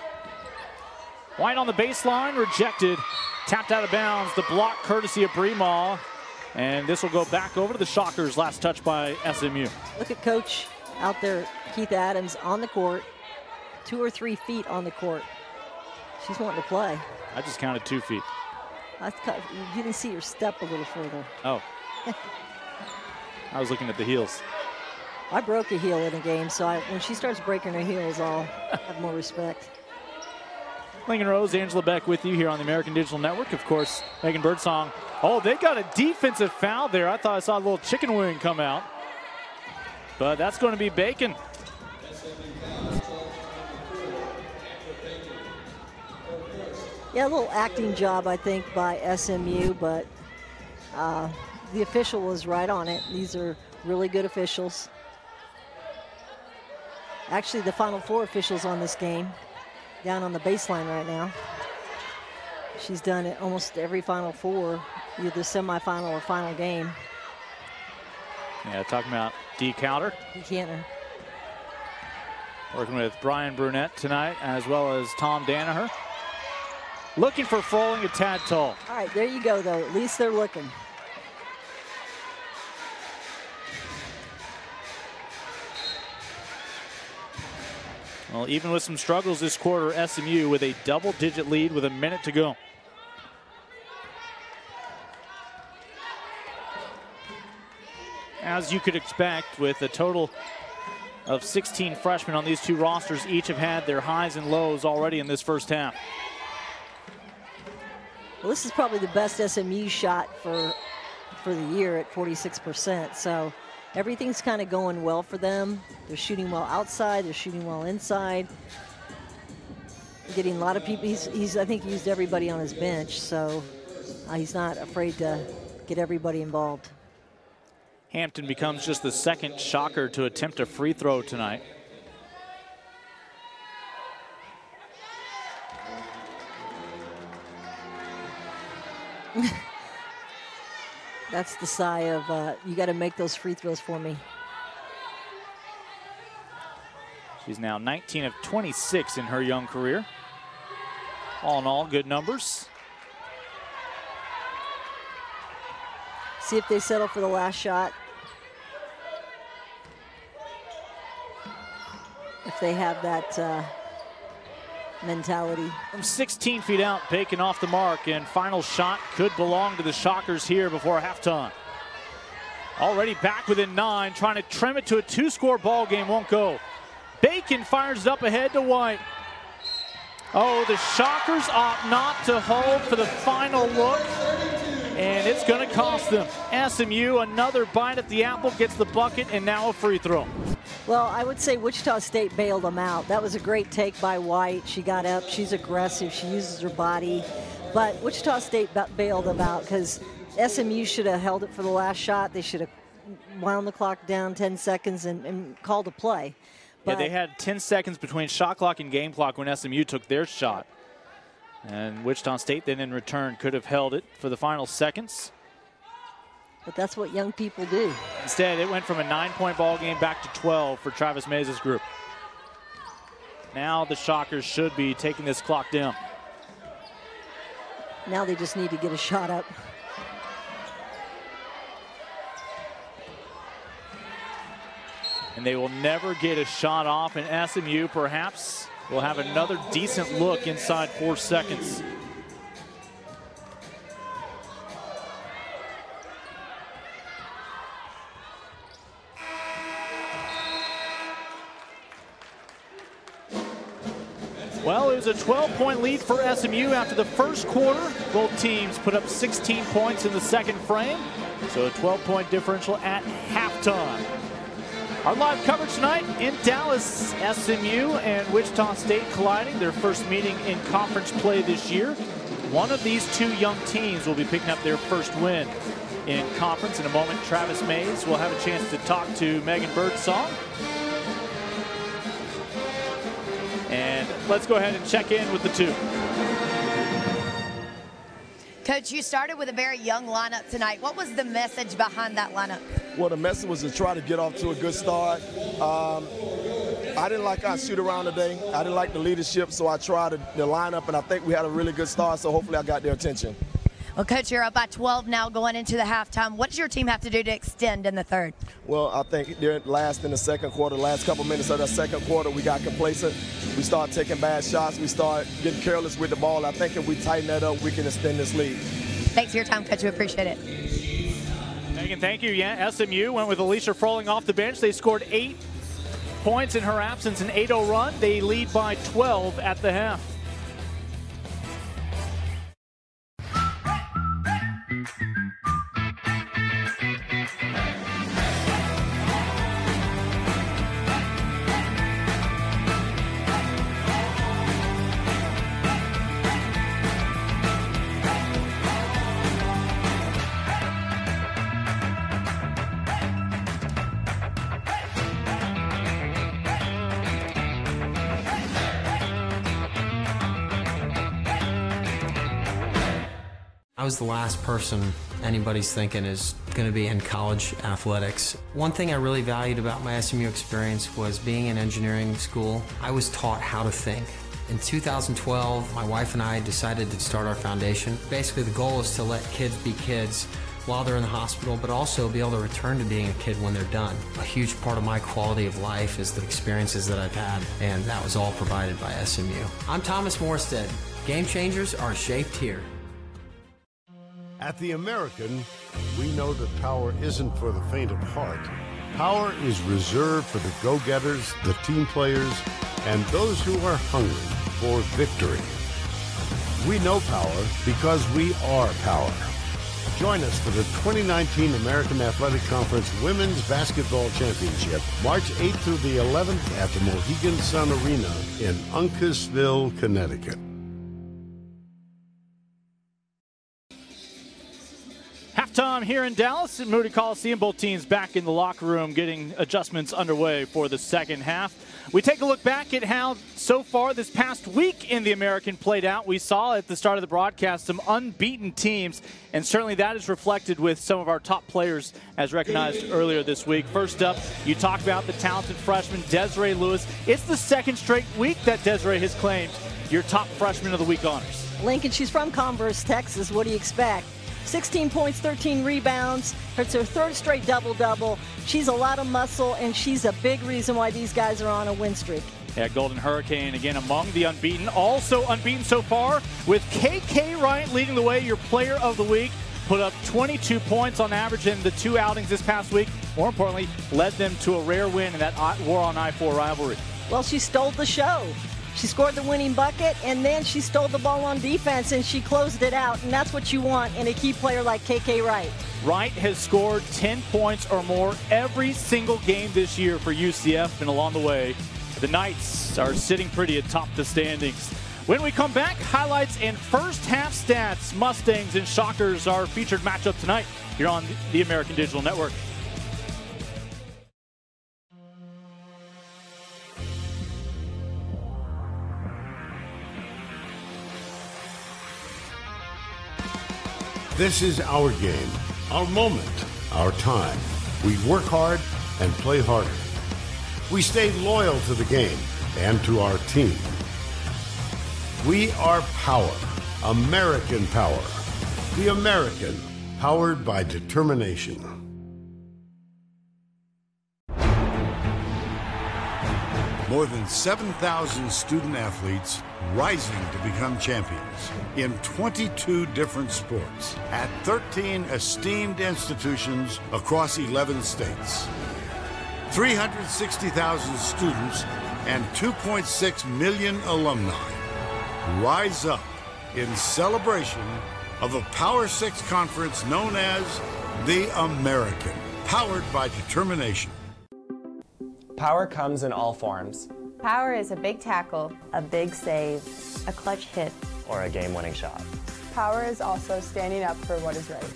White on the baseline, rejected. Tapped out of bounds. The block courtesy of Bremaud. And this will go back over to the Shockers. Last touch by SMU. Look at Coach out there, Keitha Adams, on the court. Two or three feet on the court. She's wanting to play. I just counted two feet. I you didn't see her step a little further. Oh. <laughs> I was looking at the heels. I broke a heel in a game, so I, when she starts breaking her heels, I'll have more respect. <laughs> Lincoln Rose, Angela Beck with you here on the American Digital Network. Of course, Megan Birdsong. Oh, they got a defensive foul there. I thought I saw a little chicken wing come out. But that's going to be Bacon. Yeah, a little acting job, I think, by SMU, but uh, the official was right on it. These are really good officials. Actually, the Final Four officials on this game down on the baseline right now. She's done it almost every Final Four, either the semifinal or final game. Yeah, talking about D. Kantner. Dee Kantner. Working with Brian Brunette tonight, as well as Tom Danaher. Looking for falling a tad tall. All right, there you go, though. At least they're looking. Well, even with some struggles this quarter, SMU with a double-digit lead with a minute to go. As you could expect, with a total of 16 freshmen on these two rosters, each have had their highs and lows already in this first half. Well, this is probably the best SMU shot for for the year at 46%. So everything's kind of going well for them. They're shooting well outside. They're shooting well inside. Getting a lot of people. He's, he's I think, used everybody on his bench, so uh, he's not afraid to get everybody involved. Hampton becomes just the second shocker to attempt a free throw tonight. <laughs> That's the sigh of, uh, you got to make those free throws for me. She's now 19 of 26 in her young career. All in all, good numbers. See if they settle for the last shot. If they have that uh, mentality. From 16 feet out, Bacon off the mark, and final shot could belong to the Shockers here before halftime. Already back within nine, trying to trim it to a two-score ball game, won't go. Bacon fires up ahead to White. Oh, the Shockers opt not to hold for the final look, and it's going to cost them. SMU, another bite at the apple, gets the bucket, and now a free throw. Well, I would say Wichita State bailed them out. That was a great take by White. She got up. She's aggressive. She uses her body. But Wichita State bailed them out because SMU should have held it for the last shot. They should have wound the clock down 10 seconds and, and called a play. But yeah, they had 10 seconds between shot clock and game clock when SMU took their shot. And Wichita State then in return could have held it for the final seconds. But that's what young people do. Instead, it went from a nine-point ball game back to 12 for Travis Mays' group. Now the Shockers should be taking this clock down. Now they just need to get a shot up. And they will never get a shot off, and SMU perhaps will have another decent look inside four seconds. Well, it was a 12-point lead for SMU after the first quarter. Both teams put up 16 points in the second frame, so a 12-point differential at halftime. Our live coverage tonight in Dallas, SMU and Wichita State colliding, their first meeting in conference play this year. One of these two young teams will be picking up their first win in conference. In a moment, Travis Mays will have a chance to talk to Megan Birdsong And let's go ahead and check in with the two. Coach, you started with a very young lineup tonight. What was the message behind that lineup? Well, the message was to try to get off to a good start. Um, I didn't like our shoot around today. I didn't like the leadership, so I tried the lineup, and I think we had a really good start, so hopefully I got their attention. Well, Coach, you're up by 12 now going into the halftime. What does your team have to do to extend in the third? Well, I think they're last in the second quarter, last couple minutes of the second quarter, we got complacent. We start taking bad shots. We start getting careless with the ball. I think if we tighten that up, we can extend this lead. Thanks for your time, Coach. We appreciate it. Megan, thank you. Yeah, SMU went with Alicia Froling off the bench. They scored eight points in her absence, an 8-0 run. They lead by 12 at the half. I was the last person anybody's thinking is going to be in college athletics. One thing I really valued about my SMU experience was being in engineering school. I was taught how to think. In 2012, my wife and I decided to start our foundation. Basically, the goal is to let kids be kids while they're in the hospital, but also be able to return to being a kid when they're done. A huge part of my quality of life is the experiences that I've had, and that was all provided by SMU. I'm Thomas Morstead. Game changers are shaped here. At the American, we know that power isn't for the faint of heart. Power is reserved for the go getters, the team players, and those who are hungry for victory. We know power because we are power. Join us for the 2019 American Athletic Conference Women's Basketball Championship, March 8th through the 11th at the Mohegan Sun Arena in Uncasville, Connecticut. Halftime here in Dallas at Moody Coliseum. Both teams back in the locker room getting adjustments underway for the second half. We take a look back at how so far this past week in the American played out. We saw at the start of the broadcast some unbeaten teams, and certainly that is reflected with some of our top players as recognized earlier this week. First up, you talk about the talented freshman Desiree Lewis. It's the second straight week that Desiree has claimed your top freshman of the week honors. Lincoln, she's from Converse, Texas. What do you expect? 16 points, 13 rebounds. It's her third straight double double. She's a lot of muscle, and she's a big reason why these guys are on a win streak. Yeah, Golden Hurricane again among the unbeaten. Also unbeaten so far with KK Wright leading the way, your player of the week. Put up 22 points on average in the two outings this past week. More importantly, led them to a rare win in that war on I 4 rivalry. Well, she stole the show. She scored the winning bucket, and then she stole the ball on defense, and she closed it out. And that's what you want in a key player like KK Wright. Wright has scored 10 points or more every single game this year for UCF, and along the way, the Knights are sitting pretty atop the standings. When we come back, highlights and first half stats, Mustangs and Shockers, our featured matchup tonight here on the American Digital Network. This is our game, our moment, our time. We work hard and play harder. We stay loyal to the game and to our team. We are power, American power. The American, powered by determination. More than 7,000 student athletes rising to become champions in 22 different sports at 13 esteemed institutions across 11 states. 360,000 students and 2.6 million alumni rise up in celebration of a Power Six conference known as the American, powered by determination. Power comes in all forms. Power is a big tackle, a big save, a clutch hit, or a game winning shot. Power is also standing up for what is right.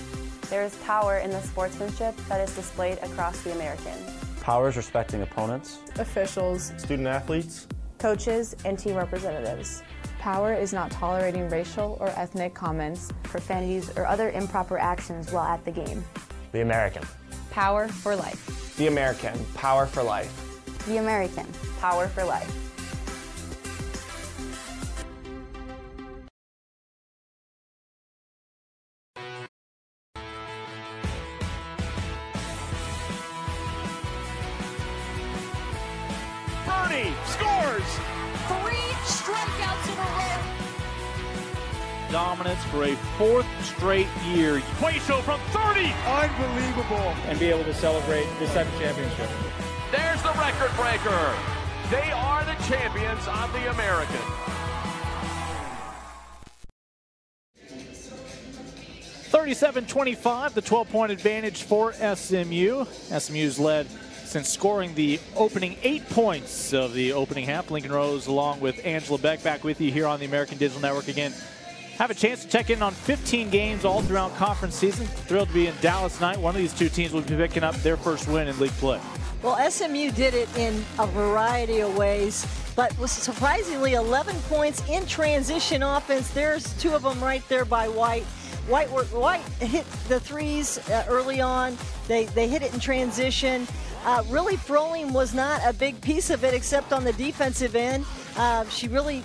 There is power in the sportsmanship that is displayed across the American. Power is respecting opponents, officials, student athletes, coaches, and team representatives. Power is not tolerating racial or ethnic comments, profanities, or other improper actions while at the game. The American. Power for life. The American. Power for life. The American. Power for life. Bernie scores! Three strikeouts in a row. Dominance for a fourth straight year. Quaso from 30! Unbelievable. And be able to celebrate this type of championship. There's the record breaker. They are the champions of the American. Thirty-seven twenty-five, the 12-point advantage for SMU. SMU's led since scoring the opening eight points of the opening half. Lincoln Rose along with Angela Beck back with you here on the American Digital Network again. Have a chance to check in on 15 games all throughout conference season. Thrilled to be in Dallas tonight. One of these two teams will be picking up their first win in league play. Well, SMU did it in a variety of ways, but was surprisingly 11 points in transition offense. There's two of them right there by White. White, White hit the threes uh, early on. They, they hit it in transition. Uh, really, Froling was not a big piece of it except on the defensive end. Uh, she really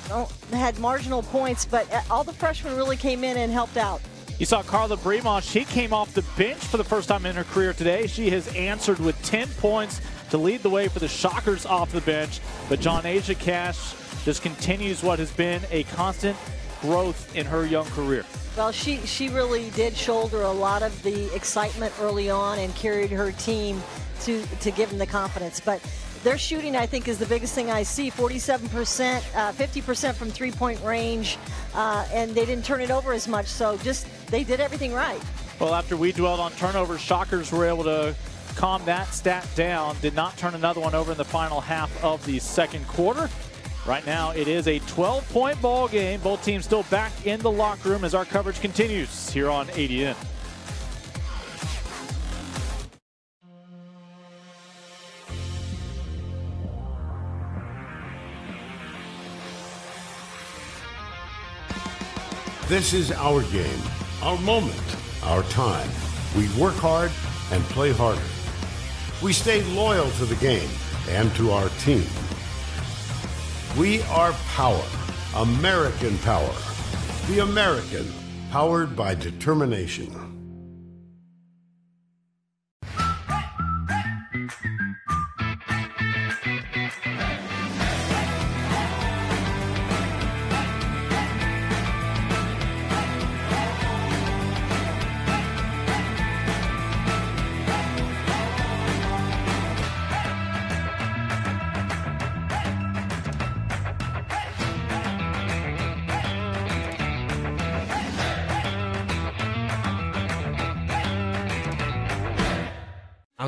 had marginal points, but uh, all the freshmen really came in and helped out. You saw Carla Bremaud. She came off the bench for the first time in her career today. She has answered with 10 points to lead the way for the Shockers off the bench. But Johnasia Cash just continues what has been a constant growth in her young career. Well, she, she really did shoulder a lot of the excitement early on and carried her team to, to give them the confidence. But their shooting, I think, is the biggest thing I see 47%, uh, 50% from three point range, uh, and they didn't turn it over as much. So just they did everything right. Well, after we dwelled on turnovers, Shockers were able to calm that stat down. Did not turn another one over in the final half of the second quarter. Right now, it is a 12 point ball game. Both teams still back in the locker room as our coverage continues here on ADN. This is our game, our moment, our time. We work hard and play harder. We stay loyal to the game and to our team. We are power, American power. The American, powered by determination.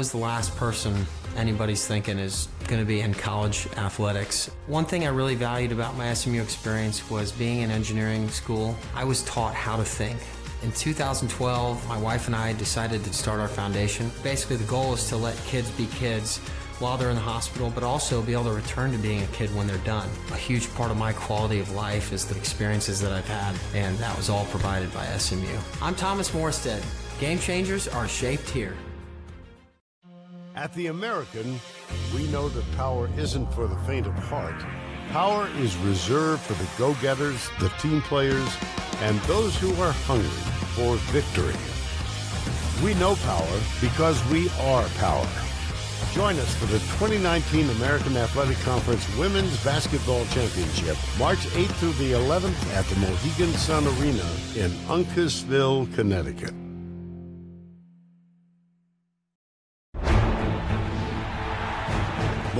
Was the last person anybody's thinking is going to be in college athletics. One thing I really valued about my SMU experience was being in engineering school. I was taught how to think. In 2012, my wife and I decided to start our foundation. Basically, the goal is to let kids be kids while they're in the hospital, but also be able to return to being a kid when they're done. A huge part of my quality of life is the experiences that I've had, and that was all provided by SMU. I'm Thomas Morstead. Game changers are shaped here. At the American, we know that power isn't for the faint of heart. Power is reserved for the go getters, the team players, and those who are hungry for victory. We know power because we are power. Join us for the 2019 American Athletic Conference Women's Basketball Championship, March 8th through the 11th at the Mohegan Sun Arena in Uncasville, Connecticut.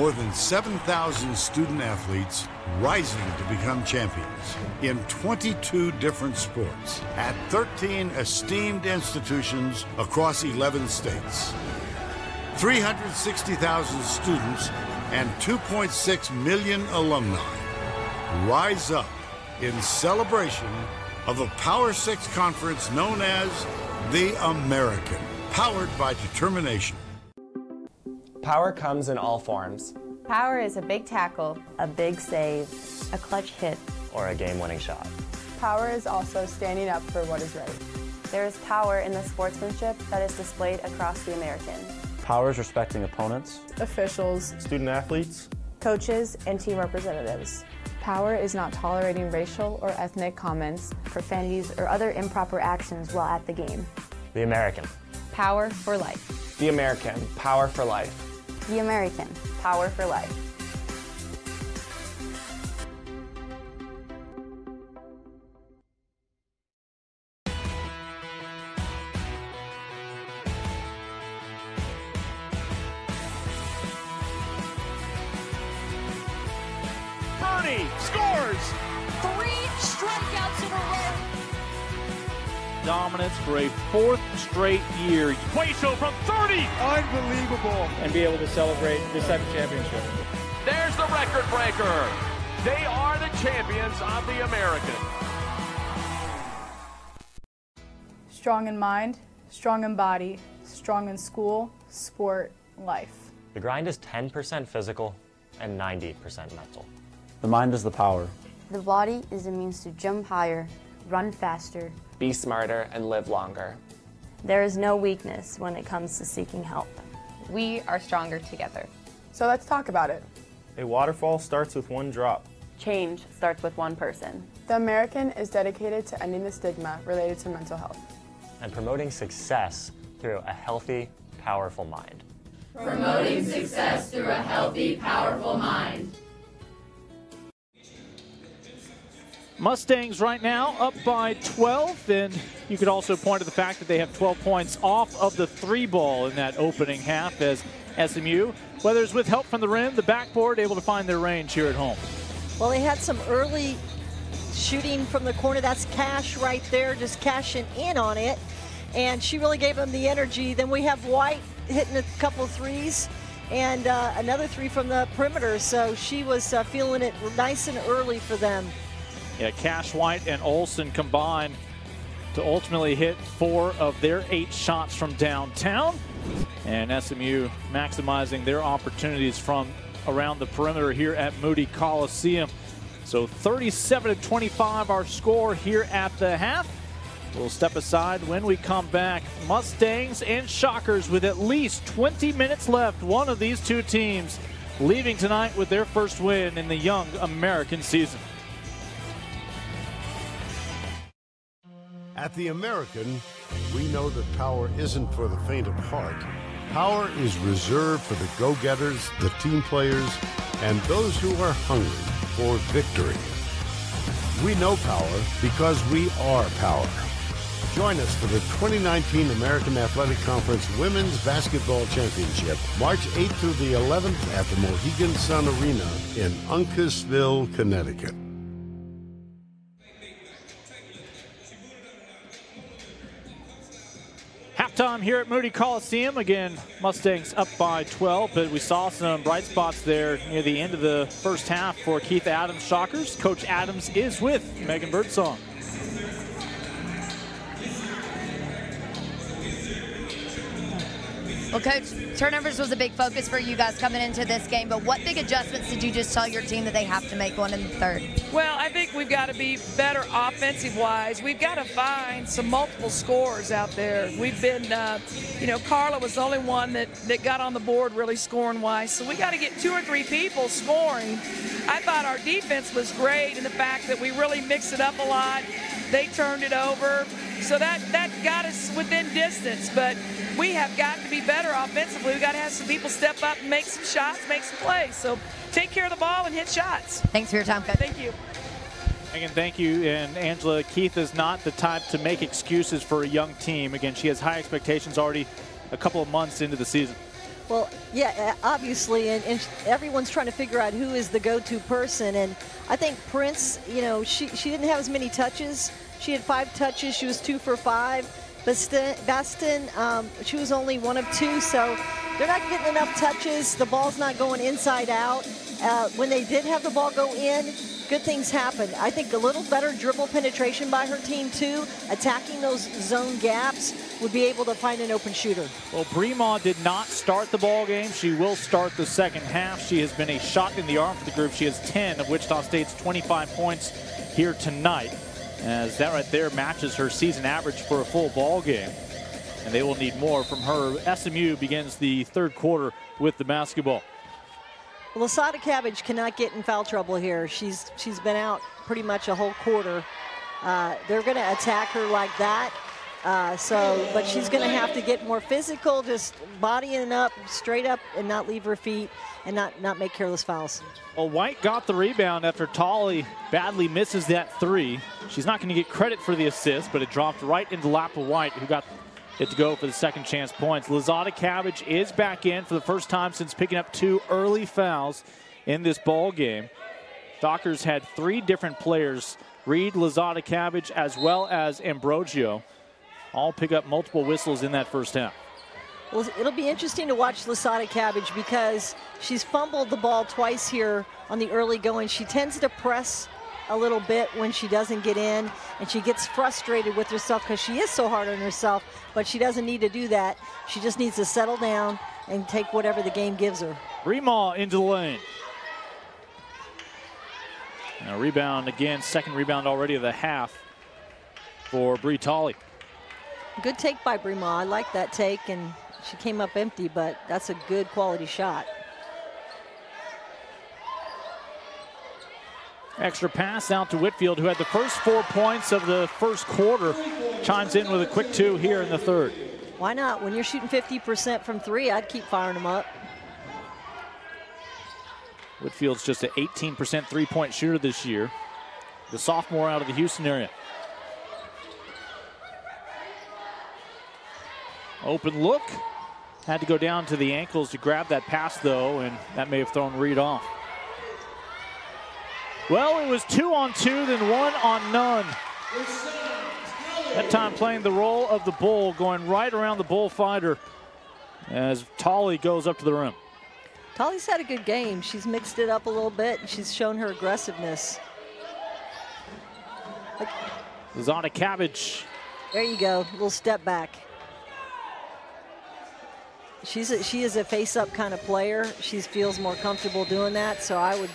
More than 7,000 student athletes rising to become champions in 22 different sports at 13 esteemed institutions across 11 states. 360,000 students and 2.6 million alumni rise up in celebration of a Power Six conference known as the American, powered by determination. Power comes in all forms. Power is a big tackle, a big save, a clutch hit, or a game-winning shot. Power is also standing up for what is right. There is power in the sportsmanship that is displayed across the American. Power is respecting opponents, Officials, student athletes, Coaches and team representatives. power is not tolerating racial or ethnic comments. Profanities or other improper actions while at the game. The American. Power for life. The American, power for life. The American. Power for life. A fourth straight year. Hueso from 30! Unbelievable. And be able to celebrate this type of championship. There's the record breaker. They are the champions of the American. Strong in mind, strong in body, strong in school, sport, life. The grind is 10% physical and 90% mental. The mind is the power. The body is a means to jump higher, run faster. Be smarter and live longer. There is no weakness when it comes to seeking help. We are stronger together. So let's talk about it. A waterfall starts with one drop. Change starts with one person. The American is dedicated to ending the stigma related to mental health. And promoting success through a healthy, powerful mind. Promoting success through a healthy, powerful mind. Mustangs right now up by 12, and you could also point to the fact that they have 12 points off of the three ball in that opening half as SMU, whether it's with help from the rim, the backboard, able to find their range here at home. Well, they had some early shooting from the corner. That's Cash right there, just cashing in on it. And she really gave them the energy. Then we have White hitting a couple threes and uh, another three from the perimeter. So she was uh, feeling it nice and early for them. Yeah, Cash White and Olson combined to ultimately hit four of their eight shots from downtown. And SMU maximizing their opportunities from around the perimeter here at Moody Coliseum. So 37 to 25 our score here at the half. We'll step aside when we come back. Mustangs and Shockers with at least 20 minutes left. One of these two teams leaving tonight with their first win in the young American season. At the American, we know that power isn't for the faint of heart. Power is reserved for the go getters, the team players, and those who are hungry for victory. We know power because we are power. Join us for the 2019 American Athletic Conference Women's Basketball Championship, March 8th through the 11th at the Mohegan Sun Arena in Uncasville, Connecticut. Halftime here at Moody Coliseum. Again, Mustangs up by 12, but we saw some bright spots there near the end of the first half for Keitha Adams Shockers. Coach Adams is with Megan Birdsong. Well, Coach, turnovers was a big focus for you guys coming into this game, but what big adjustments did you just tell your team that they have to make going in the third? Well, I think we've got to be better offensive wise. We've got to find some multiple scores out there. We've been, uh, you know, Carla was the only one that, that got on the board really scoring wise. So we got to get two or three people scoring. I thought our defense was great in the fact that we really mixed it up a lot. They turned it over. So that, that got us within distance. But we have got to be better offensively. We've got to have some people step up and make some shots, make some plays. So take care of the ball and hit shots. Thanks for your time, Coach. Thank you. Again, thank you. And Angela, Keitha is not the type to make excuses for a young team. Again, she has high expectations already a couple of months into the season. Well, yeah, uh, obviously, and, and, everyone's trying to figure out who is the go-to person. And I think Prince, you know, she, she didn't have as many touches. She had five touches. She was two for five. Bastin, um, she was only one of two, so they're not getting enough touches. The ball's not going inside out. Uh, when they did have the ball go in, good things happen. I think a little better dribble penetration by her team too, attacking those zone gaps would be able to find an open shooter. Well, Bremaud did not start the ball game. She will start the second half. She has been a shot in the arm for the group. She has 10 of Wichita State's 25 points here tonight. As that right there matches her season average for a full ball game. And they will need more from her. SMU begins the third quarter with the basketball. Lasada Cabbage cannot get in foul trouble here. She's she's been out pretty much a whole quarter. Uh, they're going to attack her like that. Uh, so, but she's going to have to get more physical, just bodying up, straight up, and not leave her feet, and not not make careless fouls. Well, White got the rebound after Tolley badly misses that three. She's not going to get credit for the assist, but it dropped right into the lap of White, who got it to go for the second chance points. Lazada Cabbage is back in for the first time since picking up two early fouls in this ball game. Shockers had three different players, Reed, Lazada Cabbage, as well as Ambrogio, all pick up multiple whistles in that first half. Well, it'll be interesting to watch Lasada Cabbage because she's fumbled the ball twice here on the early going. She tends to press a little bit when she doesn't get in, and she gets frustrated with herself because she is so hard on herself, but she doesn't need to do that. She just needs to settle down and take whatever the game gives her. Bremaud into the lane. a rebound again, second rebound already of the half for Bree Tolley. Good take by Bremaud. I like that take, and she came up empty, but that's a good quality shot. Extra pass out to Whitfield, who had the first four points of the first quarter. Chimes in with a quick two here in the third. Why not? When you're shooting 50% from three, I'd keep firing them up. Whitfield's just an 18% three-point shooter this year. The sophomore out of the Houston area. Open look. Had to go down to the ankles to grab that pass, though, and that may have thrown Reed off. Well, it was two on two, then one on none. That time playing the role of the bull, going right around the bullfighter as Tolley goes up to the rim. Tolley's had a good game. She's mixed it up a little bit, and she's shown her aggressiveness. Lazada Cabbage. There you go, a little step back. She's a, she is a face-up kind of player. She feels more comfortable doing that, so I would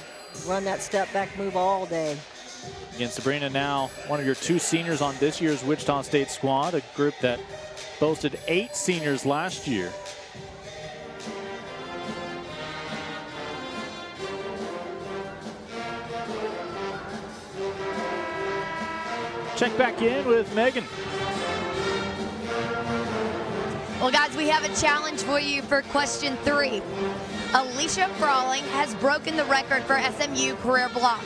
run that step back move all day. Again, Sabrina now one of your two seniors on this year's Wichita State squad, a group that boasted eight seniors last year. Check back in with Megan. Well, guys, we have a challenge for you for question three. Alicia Froling has broken the record for SMU career blocks.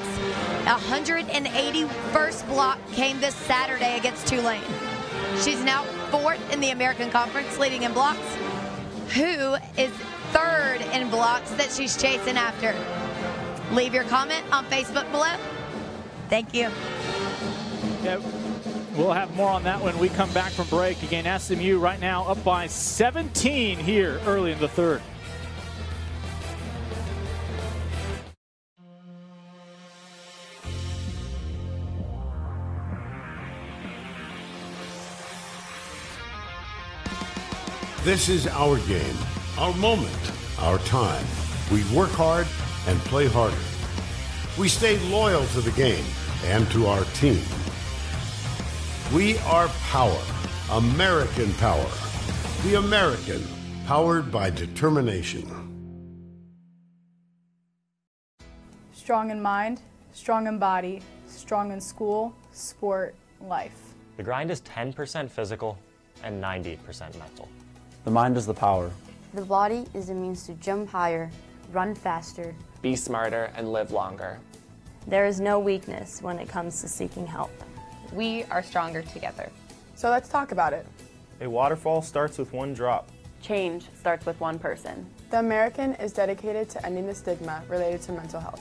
181st block came this Saturday against Tulane. She's now fourth in the American Conference, leading in blocks. Who is third in blocks that she's chasing after? Leave your comment on Facebook below. Thank you. We'll have more on that when we come back from break. Again, SMU right now up by 17 here early in the third. This is our game, our moment, our time. We work hard and play harder. We stay loyal to the game and to our team. We are power, American power. The American, powered by determination. Strong in mind, strong in body, strong in school, sport, life. The grind is 10% physical and 90% mental. The mind is the power. The body is a means to jump higher, run faster, be smarter, and live longer. There is no weakness when it comes to seeking help. We are stronger together. So let's talk about it. A waterfall starts with one drop. Change starts with one person. The American is dedicated to ending the stigma related to mental health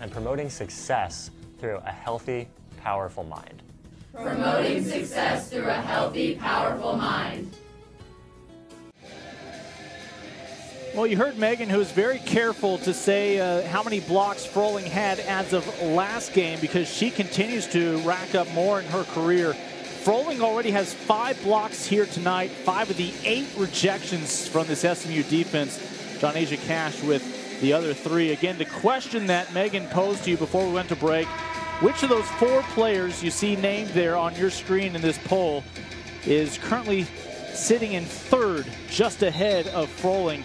and promoting success through a healthy, powerful mind. Promoting success through a healthy, powerful mind. Well, you heard Megan, who was very careful to say uh, how many blocks Froling had as of last game because she continues to rack up more in her career. Froling already has five blocks here tonight, five of the eight rejections from this SMU defense. Johnasia Cash with the other three. Again, the question that Megan posed to you before we went to break, which of those four players you see named there on your screen in this poll is currently sitting in third, just ahead of Froling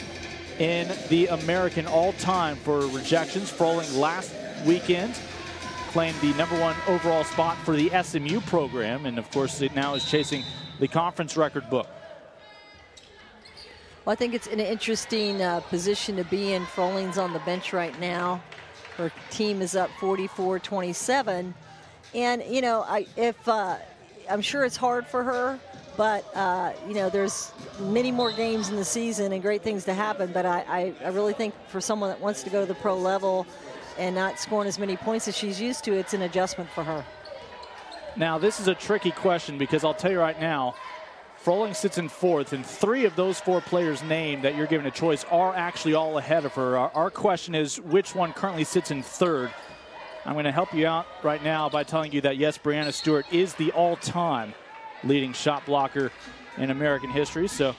in the American all-time for rejections. Froling last weekend claimed the number one overall spot for the SMU program, and of course it now is chasing the conference record book. Well, I think it's an interesting uh, position to be in. Froling's on the bench right now. Her team is up 44-27. And, you know, I, if uh, I'm sure it's hard for her, but, uh, you know, there's many more games in the season and great things to happen. But I, I, I really think for someone that wants to go to the pro level and not scoring as many points as she's used to, it's an adjustment for her. Now, this is a tricky question because I'll tell you right now, Froling sits in fourth, and three of those four players named that you're given a choice are actually all ahead of her. Our, our question is which one currently sits in third. I'm going to help you out right now by telling you that, yes, Breanna Stewart is the all-time leading shot blocker in American history, so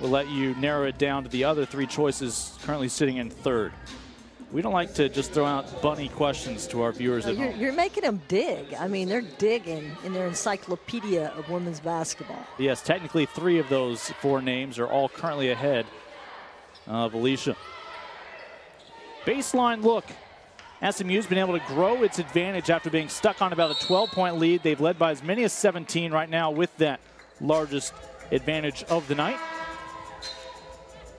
we'll let you narrow it down to the other three choices currently sitting in third. We don't like to just throw out bunny questions to our viewers no, at you're, home. You're making them dig. I mean, they're digging in their encyclopedia of women's basketball. Yes, technically three of those four names are all currently ahead of Alicia. Baseline look. SMU's been able to grow its advantage after being stuck on about a 12-point lead. They've led by as many as 17 right now with that largest advantage of the night.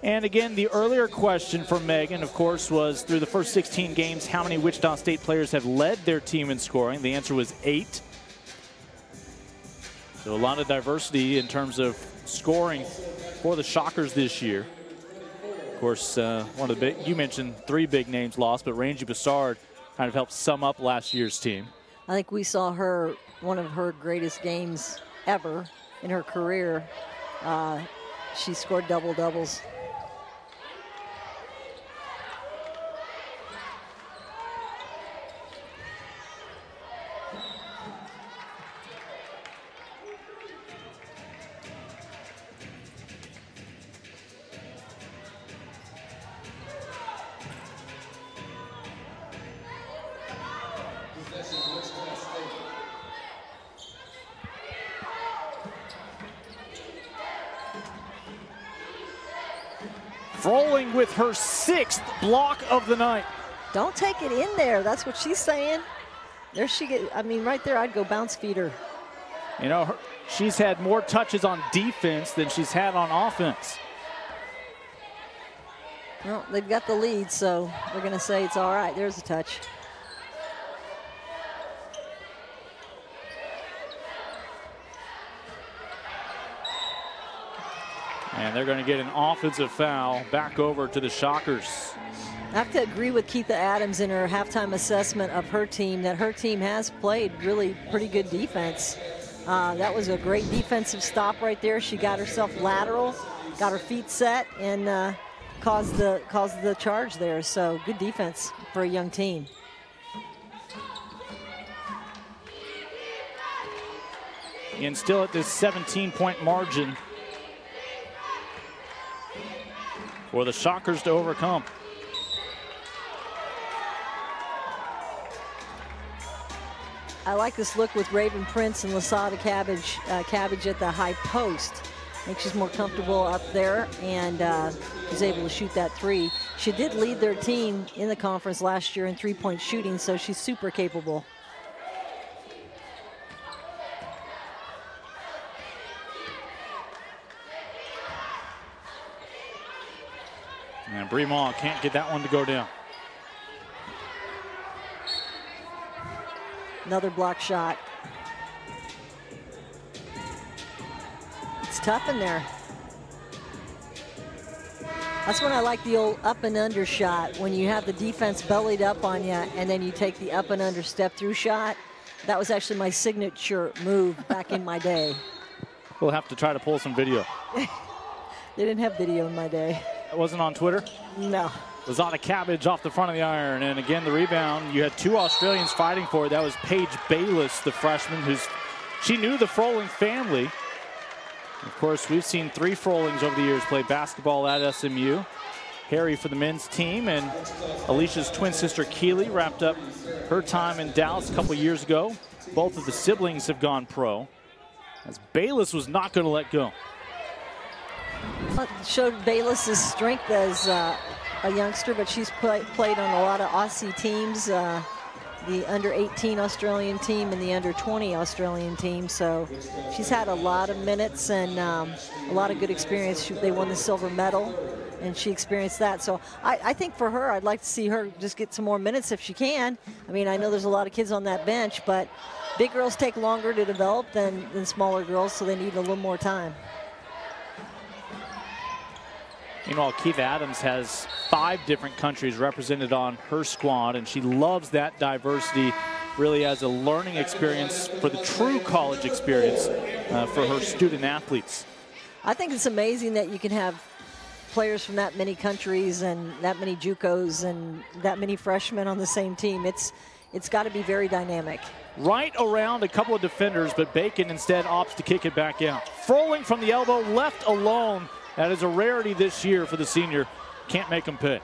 And again, the earlier question from Megan, of course, was through the first 16 games, how many Wichita State players have led their team in scoring? The answer was eight. So a lot of diversity in terms of scoring for the Shockers this year. Of course, uh, one of the big, you mentioned three big names lost, but Rangy Bassard kind of helped sum up last year's team. I think we saw her, one of her greatest games ever in her career. Uh, she scored double doubles. Sixth block of the night. Don't take it in there. That's what she's saying. There she get. I mean, right there, I'd go bounce feed her. You know, her, she's had more touches on defense than she's had on offense. Well, they've got the lead, so we're going to say it's all right. There's a touch. And they're going to get an offensive foul back over to the Shockers. I have to agree with Keitha Adams in her halftime assessment of her team that her team has played really pretty good defense. Uh, that was a great defensive stop right there. She got herself lateral, got her feet set, and uh, caused the caused the charge there. So good defense for a young team. And still at this 17-point margin for the Shockers to overcome. I like this look with Raven Prince and Lasada Cabbage, uh, Cabbage at the high post. Think she's more comfortable up there and uh, was able to shoot that three. She did lead their team in the conference last year in three-point shooting, so she's super capable. And Bremaud can't get that one to go down. Another block shot. It's tough in there. That's when I like the old up and under shot, when you have the defense bellied up on you and then you take the up and under step through shot. That was actually my signature move back in my day. We'll have to try to pull some video. <laughs> they didn't have video in my day. Wasn't on Twitter? No. Lazada Cabbage off the front of the iron. And again, the rebound. You had two Australians fighting for it. That was Paige Bayless, the freshman, who's she knew the Froling family. Of course, we've seen three Frolings over the years play basketball at SMU. Harry for the men's team, and Alicia's twin sister Keely wrapped up her time in Dallas a couple years ago. Both of the siblings have gone pro, as Bayless was not going to let go. Showed Bayless's strength as uh, a youngster, but she's play, played on a lot of Aussie teams. Uh, the under 18 Australian team and the under 20 Australian team. So she's had a lot of minutes and um, a lot of good experience. She, they won the silver medal and she experienced that. So I, I, think for her, I'd like to see her just get some more minutes if she can. I mean, I know there's a lot of kids on that bench, but big girls take longer to develop than, than smaller girls, so they need a little more time. Meanwhile, Keitha Adams has five different countries represented on her squad, and she loves that diversity really as a learning experience for the true college experience uh, for her student athletes. I think it's amazing that you can have players from that many countries and that many JUCOs and that many freshmen on the same team. It's it's got to be very dynamic. Right around a couple of defenders, but Bacon instead opts to kick it back out. Froling from the elbow, left alone that is a rarity this year for the senior. Can't make him pay.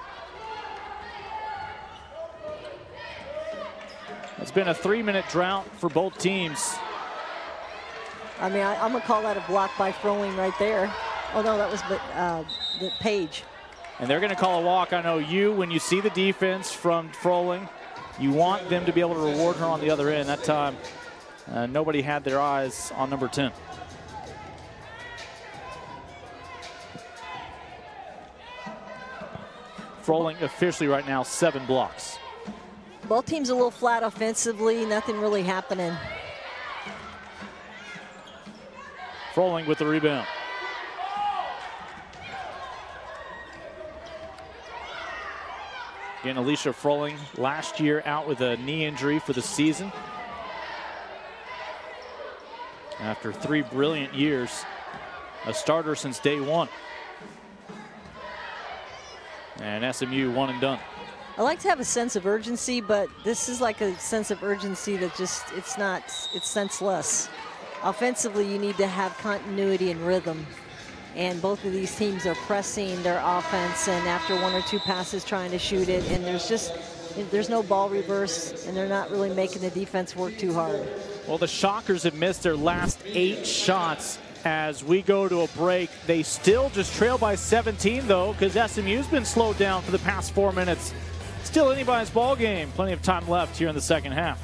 It's been a three-minute drought for both teams. I mean, I, am going to call that a block by Froling right there. Oh, no, that was uh, the page. And they're going to call a walk. I know you, when you see the defense from Froling, you want them to be able to reward her on the other end. That time, uh, nobody had their eyes on number 10. Froling officially right now seven blocks. Both teams a little flat offensively, nothing really happening. Froling with the rebound. Again, Alicia Froling last year out with a knee injury for the season. After three brilliant years, a starter since day one. And SMU one and done. I like to have a sense of urgency, but this is like a sense of urgency that just, it's not, it's senseless. Offensively, you need to have continuity and rhythm. And both of these teams are pressing their offense and after one or two passes trying to shoot it. And there's just, there's no ball reverse and they're not really making the defense work too hard. Well, the Shockers have missed their last eight shots as we go to a break. They still just trail by 17, though, because SMU's been slowed down for the past four minutes. Still anybody's ball game. Plenty of time left here in the second half.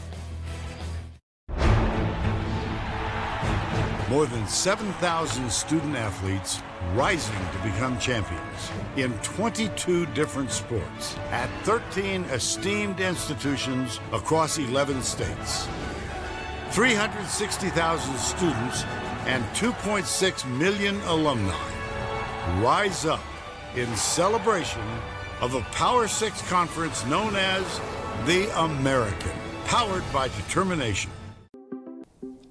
More than 7,000 student athletes rising to become champions in 22 different sports at 13 esteemed institutions across 11 states. 360,000 students and 2.6 million alumni rise up in celebration of a Power Six conference known as the American, powered by determination.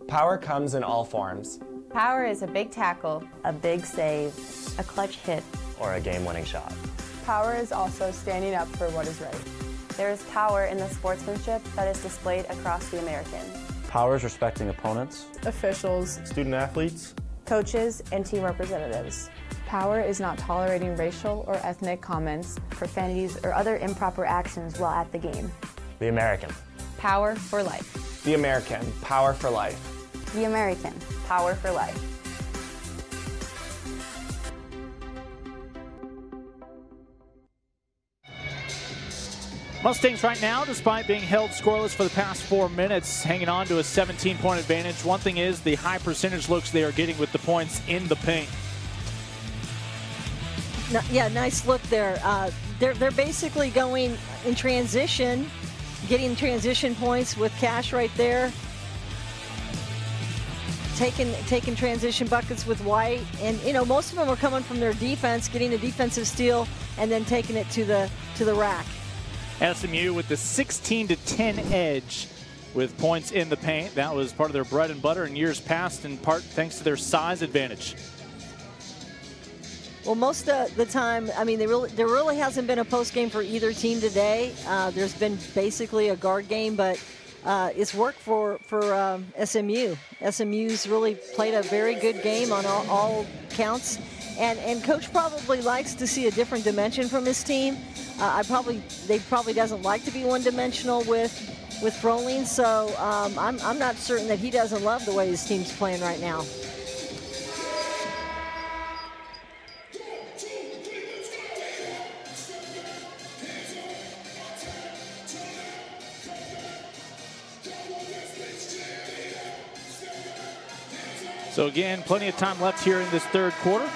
Power comes in all forms. Power is a big tackle, a big save, a clutch hit, or a game winning shot. Power is also standing up for what is right. There is power in the sportsmanship that is displayed across the American. Power is respecting opponents, officials, student athletes, coaches, and team representatives. Power is not tolerating racial or ethnic comments, profanities, or other improper actions while at the game. The American. Power for life. The American. Power for life. The American. Power for life. Mustangs right now, despite being held scoreless for the past four minutes, hanging on to a 17-point advantage. One thing is the high percentage looks they are getting with the points in the paint. No, yeah, nice look there. Uh, they're, they're basically going in transition, getting transition points with Cash right there. Taking, taking transition buckets with White, and you know most of them are coming from their defense, getting a defensive steal, and then taking it to the to the rack. SMU with the 16 to 10 edge with points in the paint. That was part of their bread and butter in years past, in part thanks to their size advantage. Well, most of the time, I mean, really, there really hasn't been a post game for either team today. Uh, there's been basically a guard game, but uh, it's worked for for um, SMU. SMU's really played a very good game on all, all, counts, and and coach probably likes to see a different dimension from his team. Uh, I probably they probably doesn't like to be one dimensional with with Froling, so um, I'm I'm not certain that he doesn't love the way his team's playing right now. So again, plenty of time left here in this third quarter.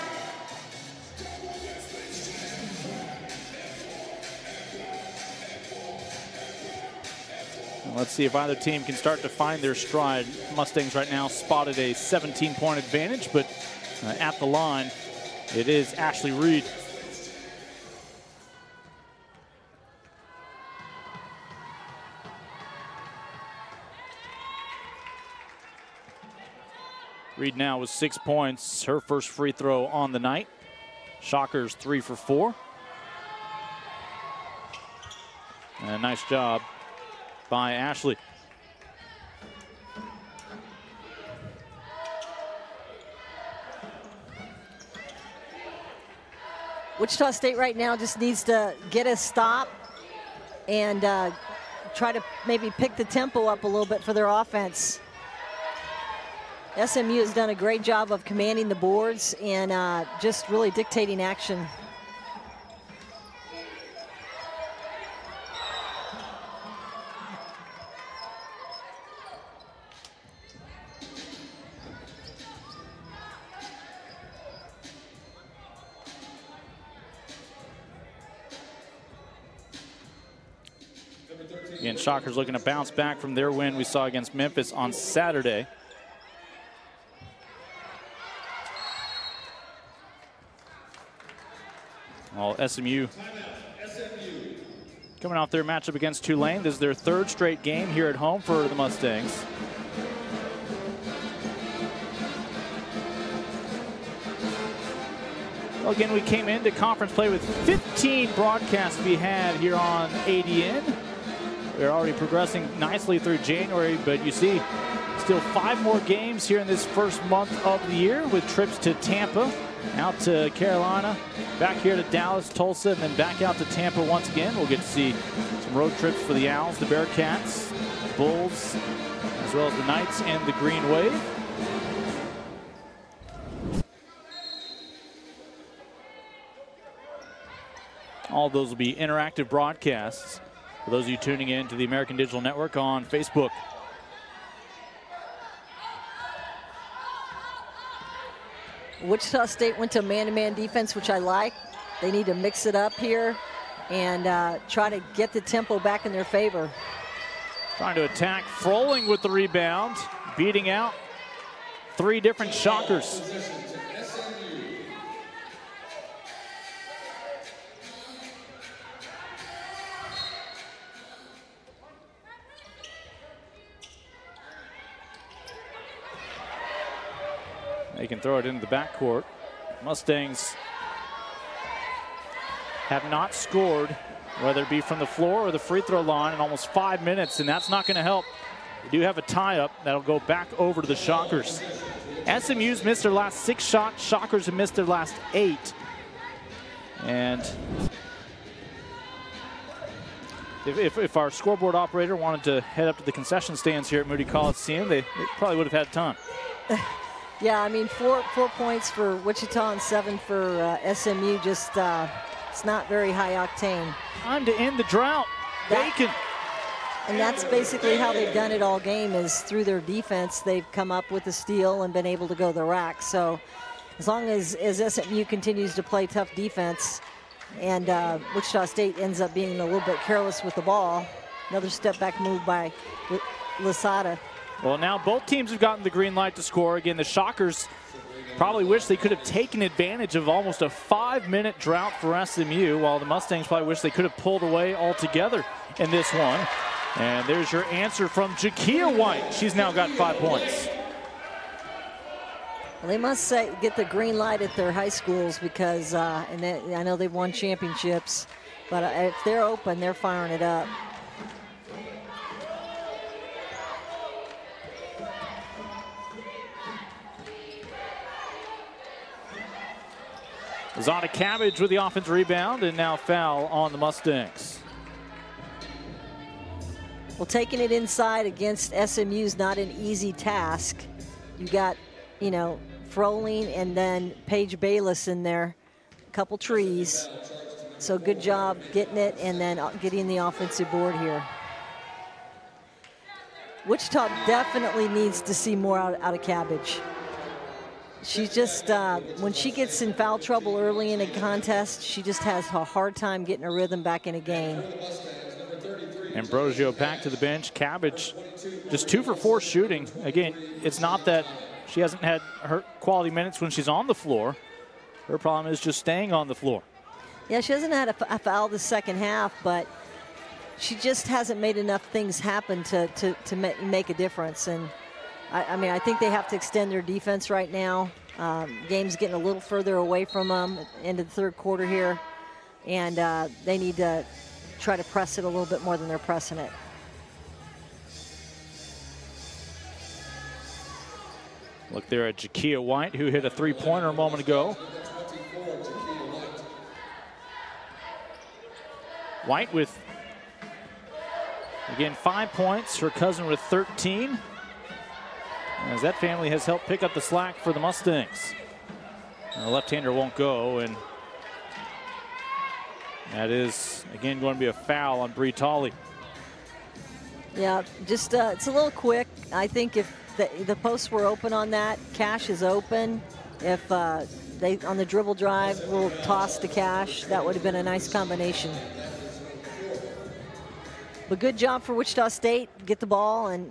Let's see if either team can start to find their stride. Mustangs right now spotted a 17-point advantage, but uh, at the line, it is Ashley Reed. Reed now with six points, her first free throw on the night. Shockers three for four. And a nice job by Ashley. Wichita State right now just needs to get a stop and uh, try to maybe pick the tempo up a little bit for their offense. SMU has done a great job of commanding the boards and uh, just really dictating action. Shockers looking to bounce back from their win we saw against Memphis on Saturday. All SMU coming off their matchup against Tulane. This is their third straight game here at home for the Mustangs. Well, again, we came into conference play with 15 broadcasts we had here on ADN. We're already progressing nicely through January, but you see still five more games here in this first month of the year with trips to Tampa, out to Carolina, back here to Dallas, Tulsa, and then back out to Tampa once again. We'll get to see some road trips for the Owls, the Bearcats, Bulls, as well as the Knights and the Green Wave. All those will be interactive broadcasts for those of you tuning in to the American Digital Network on Facebook. Wichita State went to man-to-man defense, which I like. They need to mix it up here and uh, try to get the tempo back in their favor. Trying to attack, Froling with the rebound, beating out three different shockers. They can throw it into the backcourt. Mustangs have not scored, whether it be from the floor or the free throw line, in almost five minutes, and that's not going to help. They do have a tie up that'll go back over to the Shockers. SMU's missed their last six shots. Shockers have missed their last eight. And if, if, if, our scoreboard operator wanted to head up to the concession stands here at Moody Coliseum, they, they probably would have had time. <laughs> Yeah, I mean, four four points for Wichita and seven for uh, SMU. Just uh, it's not very high octane. Time to end the drought. That, Bacon. And that's basically how they've done it all game is through their defense. They've come up with a steal and been able to go the rack. So as long as, as SMU continues to play tough defense and uh, Wichita State ends up being a little bit careless with the ball, another step back move by Lasada. Well, now both teams have gotten the green light to score. Again, the Shockers probably wish they could have taken advantage of almost a five-minute drought for SMU, while the Mustangs probably wish they could have pulled away altogether in this one. And there's your answer from Jakia White. She's now got five points. Well, they must say get the green light at their high schools because, uh, and they, I know they've won championships, but if they're open, they're firing it up. Zana Cabbage with the offense rebound and now foul on the Mustangs. Well, taking it inside against SMU is not an easy task. You got, you know, Froling and then Paige Bayless in there, a couple trees. So good job getting it and then uh, getting the offensive board here. Wichita definitely needs to see more out, out of Cabbage. She just, uh, when she gets in foul trouble early in a contest, she just has a hard time getting her rhythm back in a game. Ambrosio back to the bench. Cabbage just two for four shooting. Again, it's not that she hasn't had her quality minutes when she's on the floor. Her problem is just staying on the floor. Yeah, she hasn't had a, foul the second half, but she just hasn't made enough things happen to, to, to make a difference. And I, I, mean, I think they have to extend their defense right now. Um, game's getting a little further away from them into the third quarter here, and uh, they need to try to press it a little bit more than they're pressing it. Look there at Jakia White, who hit a three-pointer a moment ago. White with, again, five points. Her cousin with 13. As that family has helped pick up the slack for the Mustangs. The left-hander won't go, and that is, again, going to be a foul on Bree Tolley. Yeah, just uh, it's a little quick. I think if the, the posts were open on that, Cash is open. If uh, they on the dribble drive, little toss to Cash, that would have been a nice combination. But good job for Wichita State. Get the ball and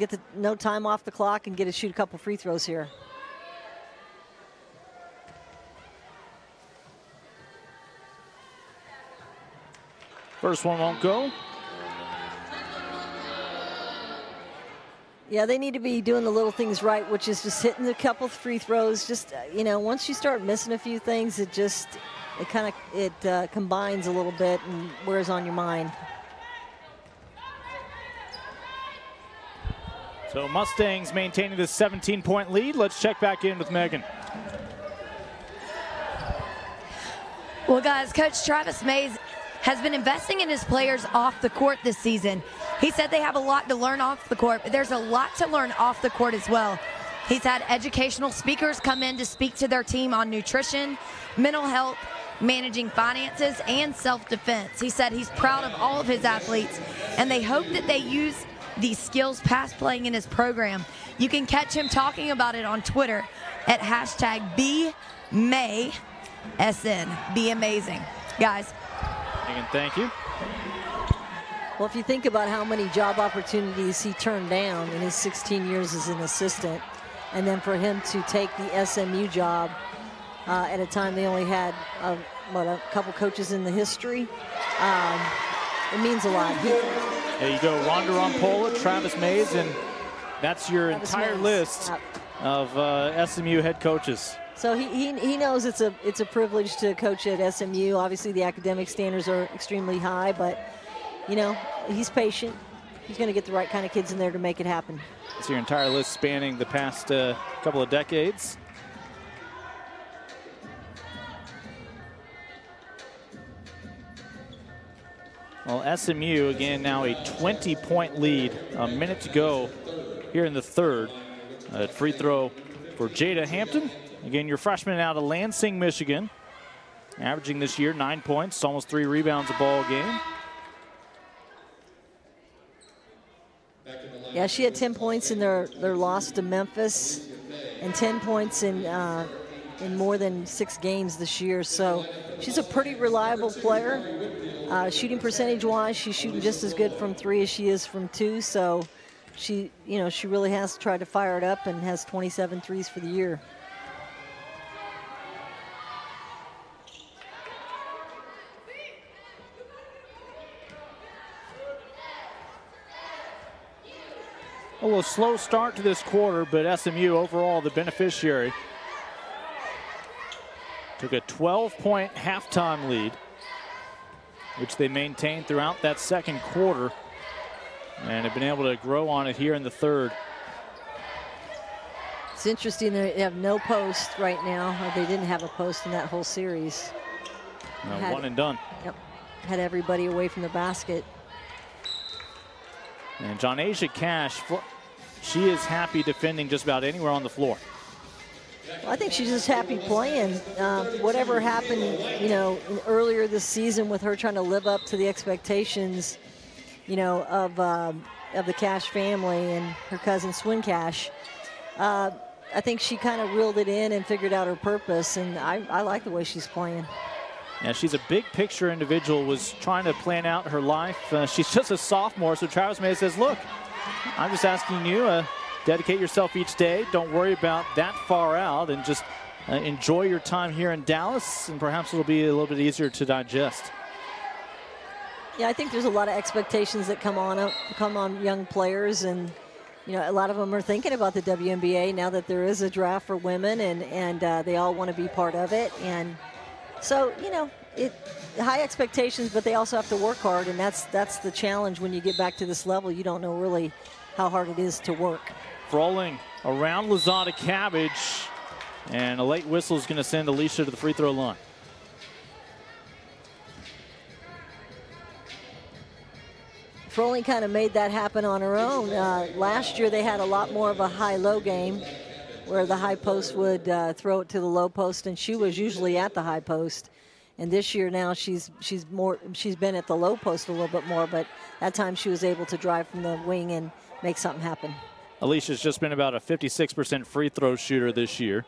get the no time off the clock and get to shoot a couple free throws here. First one won't go. Yeah, they need to be doing the little things right, which is just hitting a couple free throws. Just uh, you know, once you start missing a few things, it just it kind of it uh, combines a little bit and wears on your mind. So Mustangs maintaining this 17-point lead. Let's check back in with Megan. Well, guys, Coach Travis Mays has been investing in his players off the court this season. He said they have a lot to learn off the court, but there's a lot to learn off the court as well. He's had educational speakers come in to speak to their team on nutrition, mental health, managing finances, and self-defense. He said he's proud of all of his athletes, and they hope that they use these skills past playing in his program. You can catch him talking about it on Twitter at hashtag BMaySN. Be amazing. Guys. Megan, thank you. Well, if you think about how many job opportunities he turned down in his 16 years as an assistant, and then for him to take the SMU job uh, at a time they only had, uh, what, a couple coaches in the history, um, it means a lot. He, there you go, Rhonda Rompola, Travis Mays, and that's your Travis entire Mays. list of uh, SMU head coaches. So he, he, he knows it's a it's a privilege to coach at SMU. Obviously, the academic standards are extremely high, but you know he's patient. He's going to get the right kind of kids in there to make it happen. It's your entire list spanning the past uh, couple of decades. Well, SMU, again, now a 20-point lead. A minute to go here in the third. A free throw for Jada Hampton. Again, your freshman out of Lansing, Michigan. Averaging this year nine points, almost three rebounds a ball game. Yeah, she had 10 points in their, their loss to Memphis and 10 points in uh, in more than six games this year. So she's a pretty reliable player. Uh, shooting percentage wise, she's shooting just as good from three as she is from two. So she, you know, she really has tried to fire it up and has 27 threes for the year. A little slow start to this quarter, but SMU overall the beneficiary. Took a 12-point halftime lead, which they maintained throughout that second quarter, and have been able to grow on it here in the third. It's interesting they have no post right now. They didn't have a post in that whole series. Uh, had, one and done. Yep. Had everybody away from the basket. And Johnasia Cash, she is happy defending just about anywhere on the floor. Well, I think she's just happy playing. Uh, whatever happened, you know, earlier this season with her trying to live up to the expectations, you know, of um, of the Cash family and her cousin Swin Cash. Uh, I think she kind of reeled it in and figured out her purpose, and I, I like the way she's playing. Yeah, she's a big picture individual, was trying to plan out her life. Uh, she's <laughs> just a sophomore, so Travis Mays says, look, I'm just asking you, uh, dedicate yourself each day. Don't worry about that far out and just uh, enjoy your time here in Dallas, and perhaps it'll be a little bit easier to digest. Yeah, I think there's a lot of expectations that come on uh, come on young players, and you know a lot of them are thinking about the WNBA now that there is a draft for women, and and uh, they all want to be part of it. And so you know, it high expectations, but they also have to work hard, and that's that's the challenge when you get back to this level. You don't know really how hard it is to work. Froling around Lozada Cabbage, and a late whistle is going to send Alicia to the free throw line. Froling kind of made that happen on her own. Uh, last year they had a lot more of a high-low game where the high post would uh, throw it to the low post, and she was usually at the high post. And this year now she's she's more she's been at the low post a little bit more, but that time she was able to drive from the wing and make something happen. Alicia's just been about a 56% free throw shooter this year.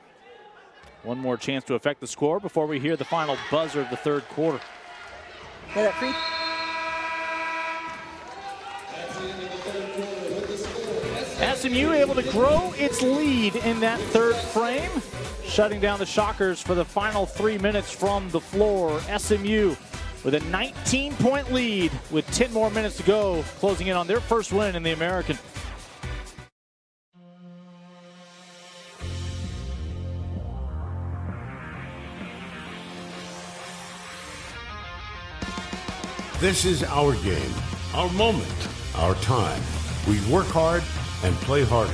One more chance to affect the score before we hear the final buzzer of the third quarter. Yeah, that free SMU able to grow its lead in that third frame, shutting down the Shockers for the final three minutes from the floor. SMU with a 19-point lead with 10 more minutes to go, closing in on their first win in the American. This is our game, our moment, our time. We work hard and play harder.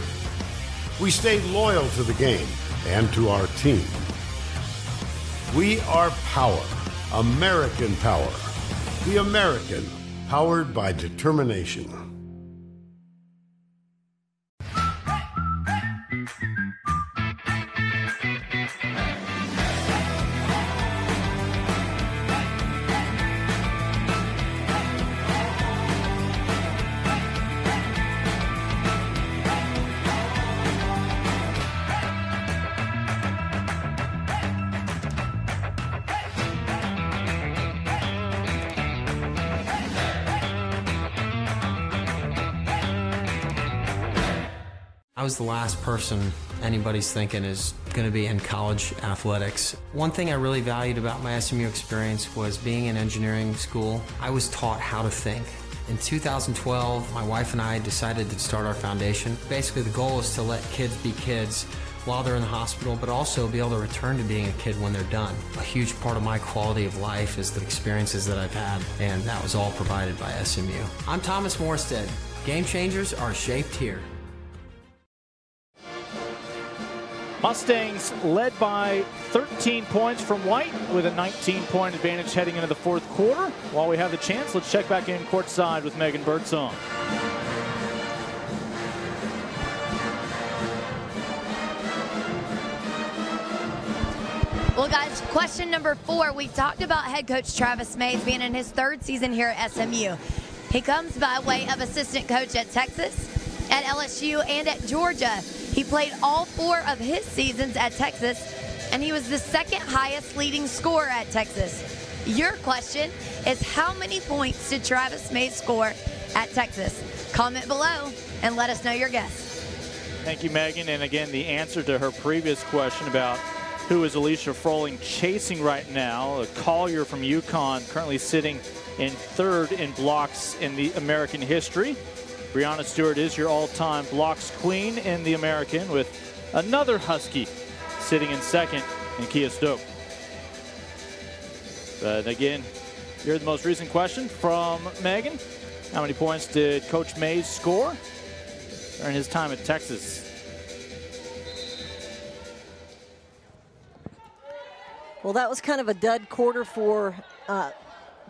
We stay loyal to the game and to our team. We are power, American power. The American, powered by determination. Was the last person anybody's thinking is going to be in college athletics. One thing I really valued about my SMU experience was being in engineering school. I was taught how to think. In 2012, my wife and I decided to start our foundation. Basically, the goal is to let kids be kids while they're in the hospital, but also be able to return to being a kid when they're done. A huge part of my quality of life is the experiences that I've had, and that was all provided by SMU. I'm Thomas Morstead. Game changers are shaped here. Mustangs led by 13 points from White with a 19-point advantage heading into the fourth quarter. While we have the chance, let's check back in courtside with Megan Birdsong. Well, guys, question number four. We talked about head coach Travis Mays being in his third season here at SMU. He comes by way of assistant coach at Texas, at LSU, and at Georgia. He played all four of his seasons at Texas, and he was the second highest leading scorer at Texas. Your question is how many points did Travis Mays score at Texas? Comment below and let us know your guess. Thank you, Megan. And again, the answer to her previous question about who is Alicia Froling chasing right now, a Collier from UConn, currently sitting in third in blocks in the American history. Breanna Stewart is your all-time blocks queen in the American with another Husky sitting in second in Kiah Stokes. But again, here's the most recent question from Megan. How many points did Coach Mays score during his time at Texas? Well, that was kind of a dud quarter for uh,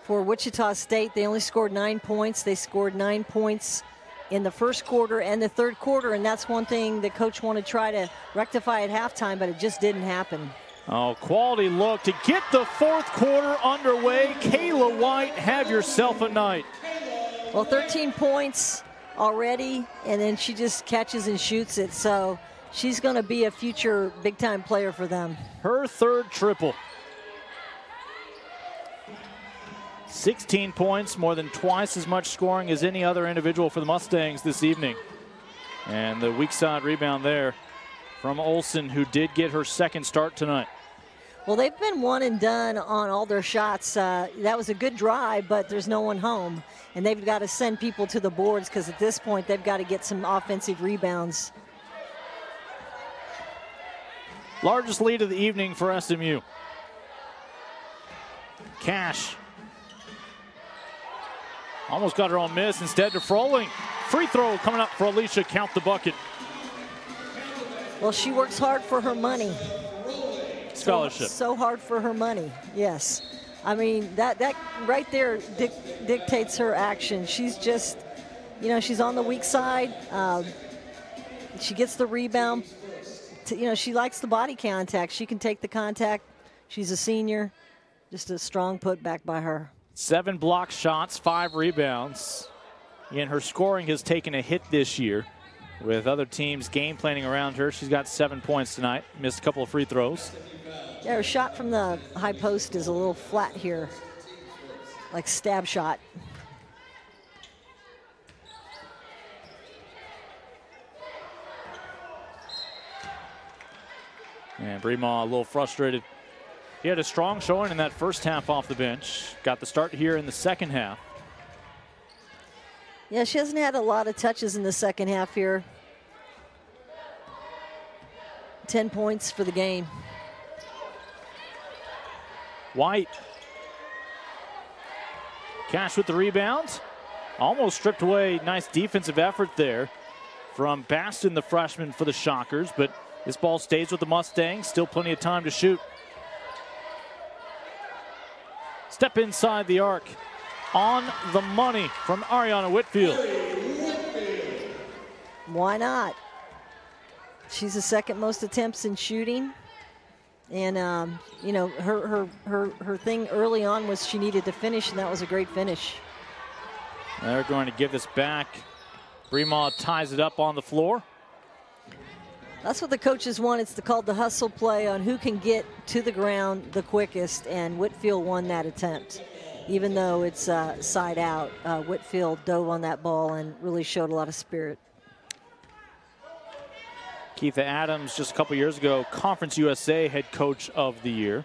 for Wichita State. They only scored nine points. They scored nine points in the first quarter and the third quarter, and that's one thing the coach wanted to try to rectify at halftime, but it just didn't happen. Oh, quality look to get the fourth quarter underway. Kayla White, have yourself a night. Well, 13 points already, and then she just catches and shoots it. So she's going to be a future big time player for them. Her third triple. 16 points, more than twice as much scoring as any other individual for the Mustangs this evening. And the weak side rebound there from Olson, who did get her second start tonight. Well, they've been one and done on all their shots. Uh, that was a good drive, but there's no one home. And they've got to send people to the boards because at this point, they've got to get some offensive rebounds. Largest lead of the evening for SMU. Cash. Almost got her own miss. Instead to Froling. Free throw coming up for Alicia. Count the bucket. Well, she works hard for her money scholarship. So, so, hard for her money. Yes. I mean, that, that right there dic dictates her action. She's just, you know, she's on the weak side. Um, she gets the rebound. To, you know, she likes the body contact. She can take the contact. She's a senior. Just a strong put back by her. Seven block shots, five rebounds. And her scoring has taken a hit this year with other teams game planning around her. She's got seven points tonight, missed a couple of free throws. Yeah, her shot from the high post is a little flat here, like stab shot. And Bremaud a little frustrated. He had a strong showing in that first half off the bench. Got the start here in the second half. Yeah, she hasn't had a lot of touches in the second half here. 10 points for the game. White. Cash with the rebound. Almost stripped away. Nice defensive effort there from Bastin, the freshman for the Shockers. But this ball stays with the Mustangs. Still plenty of time to shoot. Step inside the arc. On the money from Ariana Whitfield. Why not? She's the second most attempts in shooting. And um, you know, her her her her thing early on was she needed to finish, and that was a great finish. They're going to give this back. Bremaud ties it up on the floor. That's what the coaches want. It's the, called the hustle play on who can get to the ground the quickest, and Whitfield won that attempt. Even though it's uh, side out, uh, Whitfield dove on that ball and really showed a lot of spirit. Keitha Adams, just a couple years ago, Conference USA head coach of the year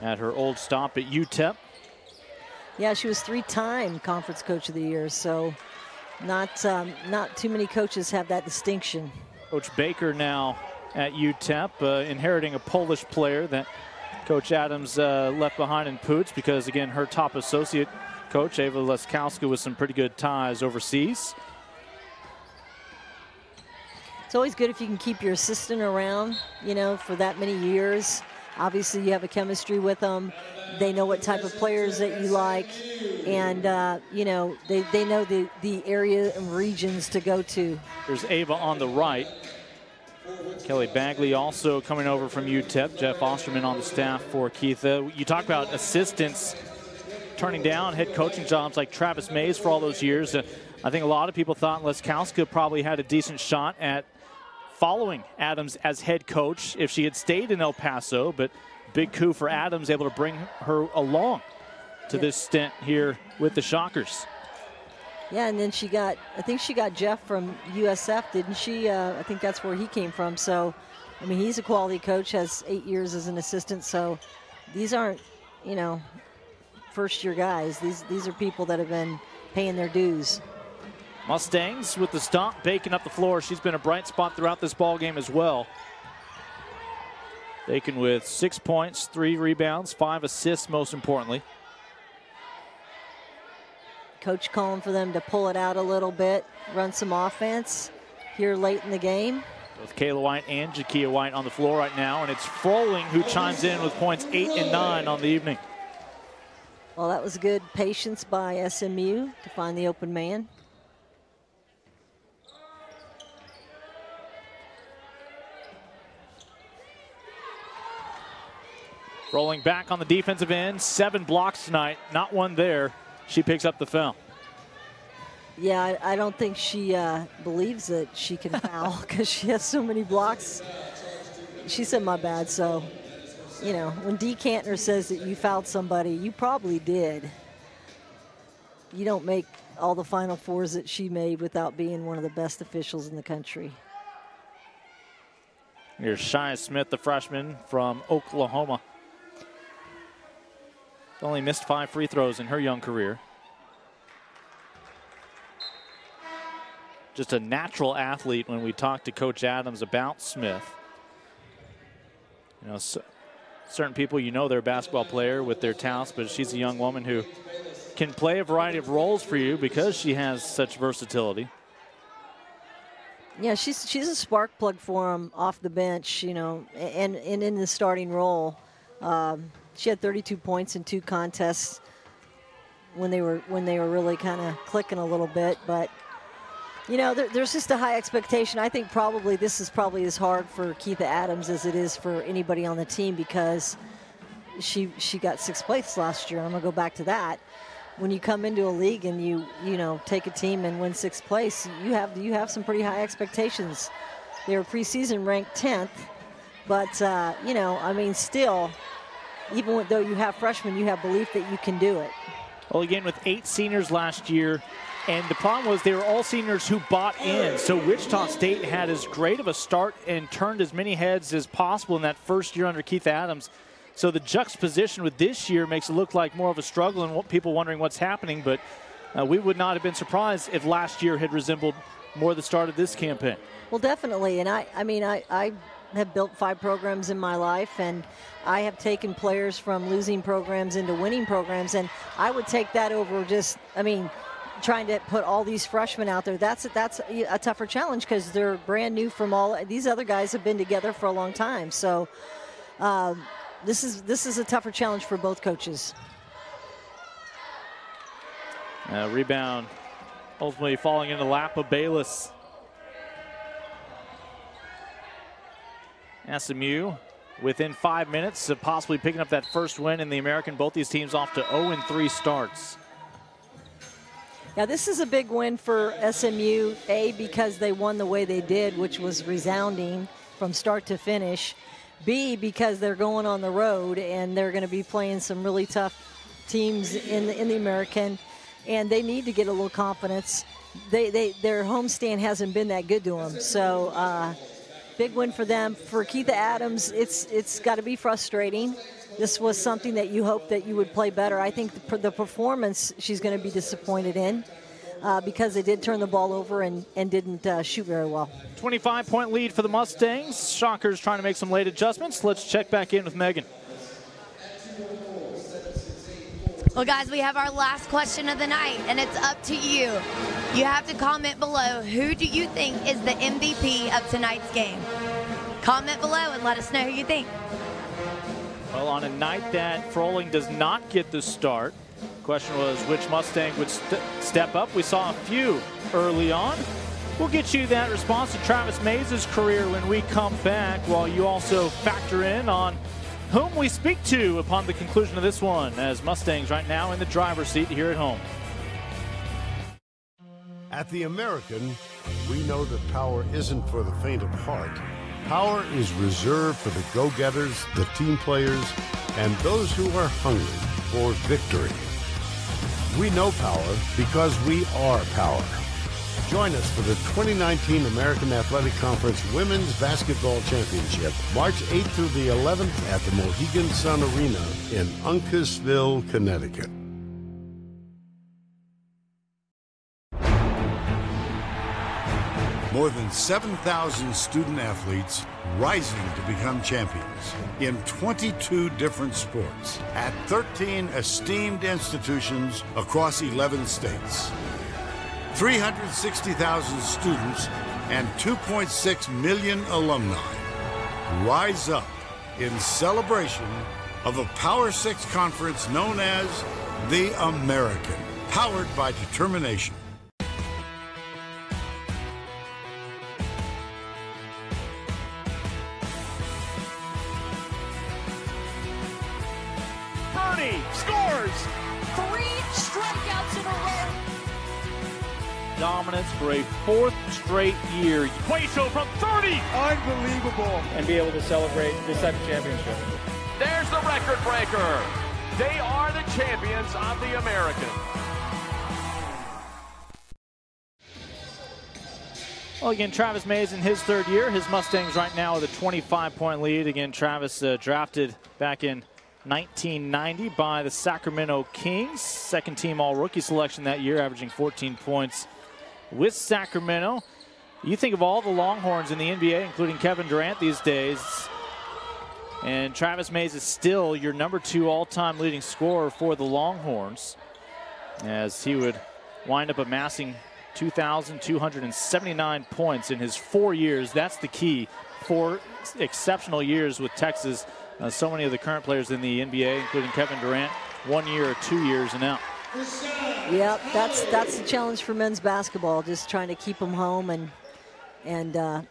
at her old stop at UTEP. Yeah, she was three-time conference coach of the year, so not um, not too many coaches have that distinction. Coach Baker now at UTEP, uh, inheriting a Polish player that Coach Adams uh, left behind in Poots because, again, her top associate coach, Ava Laskowska, with some pretty good ties overseas. It's always good if you can keep your assistant around, you know, for that many years. Obviously, you have a chemistry with them. They know what type of players that you like, and uh, you know they, they know the the area and regions to go to. There's Ava on the right. Kelly Bagley also coming over from UTEP. Jeff Osterman on the staff for Keitha. You talk about assistants turning down head coaching jobs like Travis Mays for all those years. Uh, I think a lot of people thought Laskowska probably had a decent shot at following Adams as head coach if she had stayed in El Paso, but big coup for Adams, able to bring her along to this stint here with the Shockers. Yeah, and then she got, I think she got Jeff from USF, didn't she? Uh, I think that's where he came from. So, I mean, he's a quality coach, has eight years as an assistant. So these aren't, you know, first year guys. These, these are people that have been paying their dues. Mustangs with the stomp, baking up the floor. She's been a bright spot throughout this ball game as well. Bacon with six points, three rebounds, five assists, most importantly. Coach calling for them to pull it out a little bit, run some offense here late in the game. Both Kayla White and Jakia White on the floor right now, and it's Froling who chimes in with points eight and nine on the evening. Well, that was good patience by SMU to find the open man. Froling back on the defensive end, seven blocks tonight, not one there. She picks up the foul. Yeah, I, I don't think she uh, believes that she can <laughs> foul because she has so many blocks. She said, my bad. So, you know, when Dee Kantner says that you fouled somebody, you probably did. You don't make all the Final Fours that she made without being one of the best officials in the country. Here's Shia Smith, the freshman from Oklahoma. Only missed five free throws in her young career. Just a natural athlete when we talked to Coach Adams about Smith. You know, certain people, you know they're a basketball player with their talents, but she's a young woman who can play a variety of roles for you because she has such versatility. Yeah, she's she's a spark plug for him off the bench, you know, and, and in the starting role. Um, she had 32 points in two contests when they were when they were really kind of clicking a little bit, but you know, there, there's just a high expectation. I think probably this is probably as hard for Keitha Adams as it is for anybody on the team because she she got sixth place last year. I'm gonna go back to that. When you come into a league and you you know take a team and win sixth place, you have you have some pretty high expectations. They were preseason ranked 10th, but uh, you know, I mean, still, even though you have freshmen, you have belief that you can do it. Well, again, with eight seniors last year, and the problem was they were all seniors who bought in. So Wichita State had as great of a start and turned as many heads as possible in that first year under Keitha Adams. So the juxtaposition with this year makes it look like more of a struggle and people wondering what's happening. But uh, we would not have been surprised if last year had resembled more the start of this campaign. Well, definitely. And I, I mean, I, I have built five programs in my life, and I have taken players from losing programs into winning programs, and I would take that over just, I mean, trying to put all these freshmen out there. That's that's a tougher challenge because they're brand new from all. These other guys have been together for a long time, so um, this is this is a tougher challenge for both coaches. Uh, rebound ultimately falling in the lap of Bayless. SMU within five minutes of possibly picking up that first win in the American. Both these teams off to 0-3 starts. Now, this is a big win for SMU, A, because they won the way they did, which was resounding from start to finish. B, because they're going on the road and they're going to be playing some really tough teams in the, in the American, and they need to get a little confidence. They, they, their homestand hasn't been that good to them. So, uh, big win for them. For Keitha Adams, it's it's got to be frustrating. This was something that you hoped that you would play better. I think the, the performance she's going to be disappointed in. Uh, because they did turn the ball over and, and didn't uh, shoot very well. 25 point lead for the Mustangs. Shockers trying to make some late adjustments. Let's check back in with Megan. Well, guys, we have our last question of the night, and it's up to you. You have to comment below who do you think is the MVP of tonight's game? Comment below and let us know who you think. Well, on a night that Froling does not get the start, question was which Mustang would st step up. We saw a few early on. We'll get you that response to Travis Mays' career when we come back, while you also factor in on whom we speak to upon the conclusion of this one as Mustangs right now in the driver's seat here at home. At the American, we know that power isn't for the faint of heart. Power is reserved for the go-getters, the team players, and those who are hungry for victory. We know power because we are power. Join us for the 2019 American Athletic Conference Women's Basketball Championship, March 8th through the 11th at the Mohegan Sun Arena in Uncasville, Connecticut. More than 7,000 student athletes rising to become champions in 22 different sports at 13 esteemed institutions across 11 states. 360,000 students and 2.6 million alumni rise up in celebration of a Power Six conference known as the American, powered by determination. Scores! Three strikeouts in a row. Dominance for a fourth straight year. Hueso from 30! Unbelievable. And be able to celebrate this type of championship. There's the record breaker. They are the champions of the American. Well, again, Travis Mays in his third year. His Mustangs right now with a 25-point lead. Again, Travis uh, drafted back in 1990 by the Sacramento Kings. Second team all-rookie selection that year, averaging 14 points with Sacramento. You think of all the Longhorns in the NBA, including Kevin Durant these days, and Travis Mays is still your number two all-time leading scorer for the Longhorns, as he would wind up amassing 2,279 points in his four years. That's the key. Four exceptional years with Texas. Uh, so many of the current players in the NBA, including Kevin Durant, one year or two years and out. Yep, that's that's the challenge for men's basketball. Just trying to keep them home, and and uh,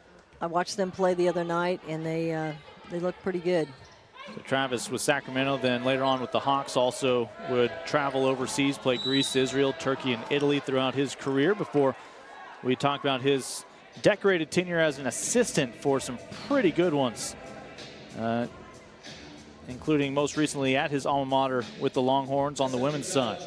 I watched them play the other night, and they uh, they look pretty good. So Travis with Sacramento, then later on with the Hawks, also would travel overseas, play Greece, Israel, Turkey, and Italy throughout his career before we talk about his decorated tenure as an assistant for some pretty good ones, uh, including most recently at his alma mater with the Longhorns on the women's side.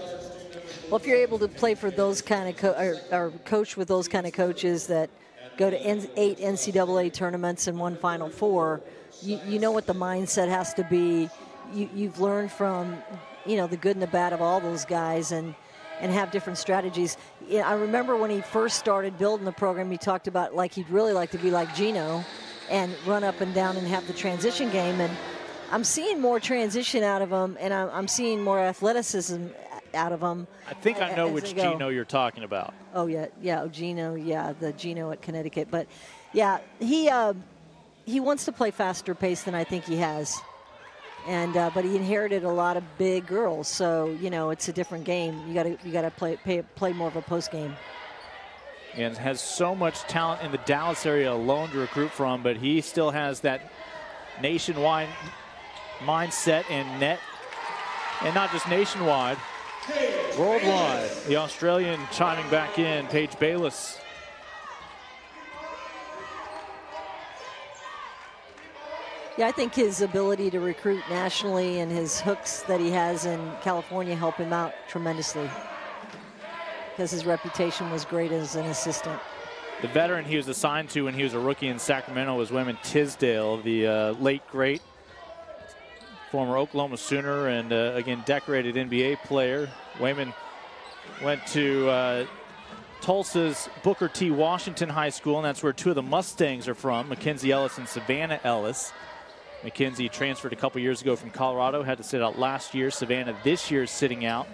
Well, if you're able to play for those kind of co- or, or coach with those kind of coaches that go to N- eight NCAA tournaments and one Final Four, you, you know what the mindset has to be. You, you've learned from, you know, the good and the bad of all those guys, and and have different strategies. Yeah, I remember when he first started building the program, he talked about like he'd really like to be like Gino, and run up and down and have the transition game. And I'm seeing more transition out of them, and I'm, I'm seeing more athleticism out of them. I think I know which. Gino you're talking about. Oh yeah, yeah, oh, Gino, yeah, the Gino at Connecticut. But yeah, he uh, he wants to play faster pace than I think he has, and uh, but he inherited a lot of big girls, so you know it's a different game. You got to you got to play pay, play more of a post game. and has so much talent in the Dallas area alone to recruit from, but he still has that nationwide mindset and net, and not just nationwide, worldwide. The Australian chiming back in, Paige Bayless. Yeah, I think his ability to recruit nationally and his hooks that he has in California help him out tremendously because his reputation was great as an assistant. The veteran he was assigned to when he was a rookie in Sacramento was Wayman Tisdale, the uh, late great former Oklahoma Sooner and uh, again decorated NBA player. Wayman went to uh, Tulsa's Booker T. Washington High School, and that's where two of the Mustangs are from, Mackenzie Ellis and Savannah Ellis. McKenzie transferred a couple years ago from Colorado, had to sit out last year. Savannah this year is sitting out,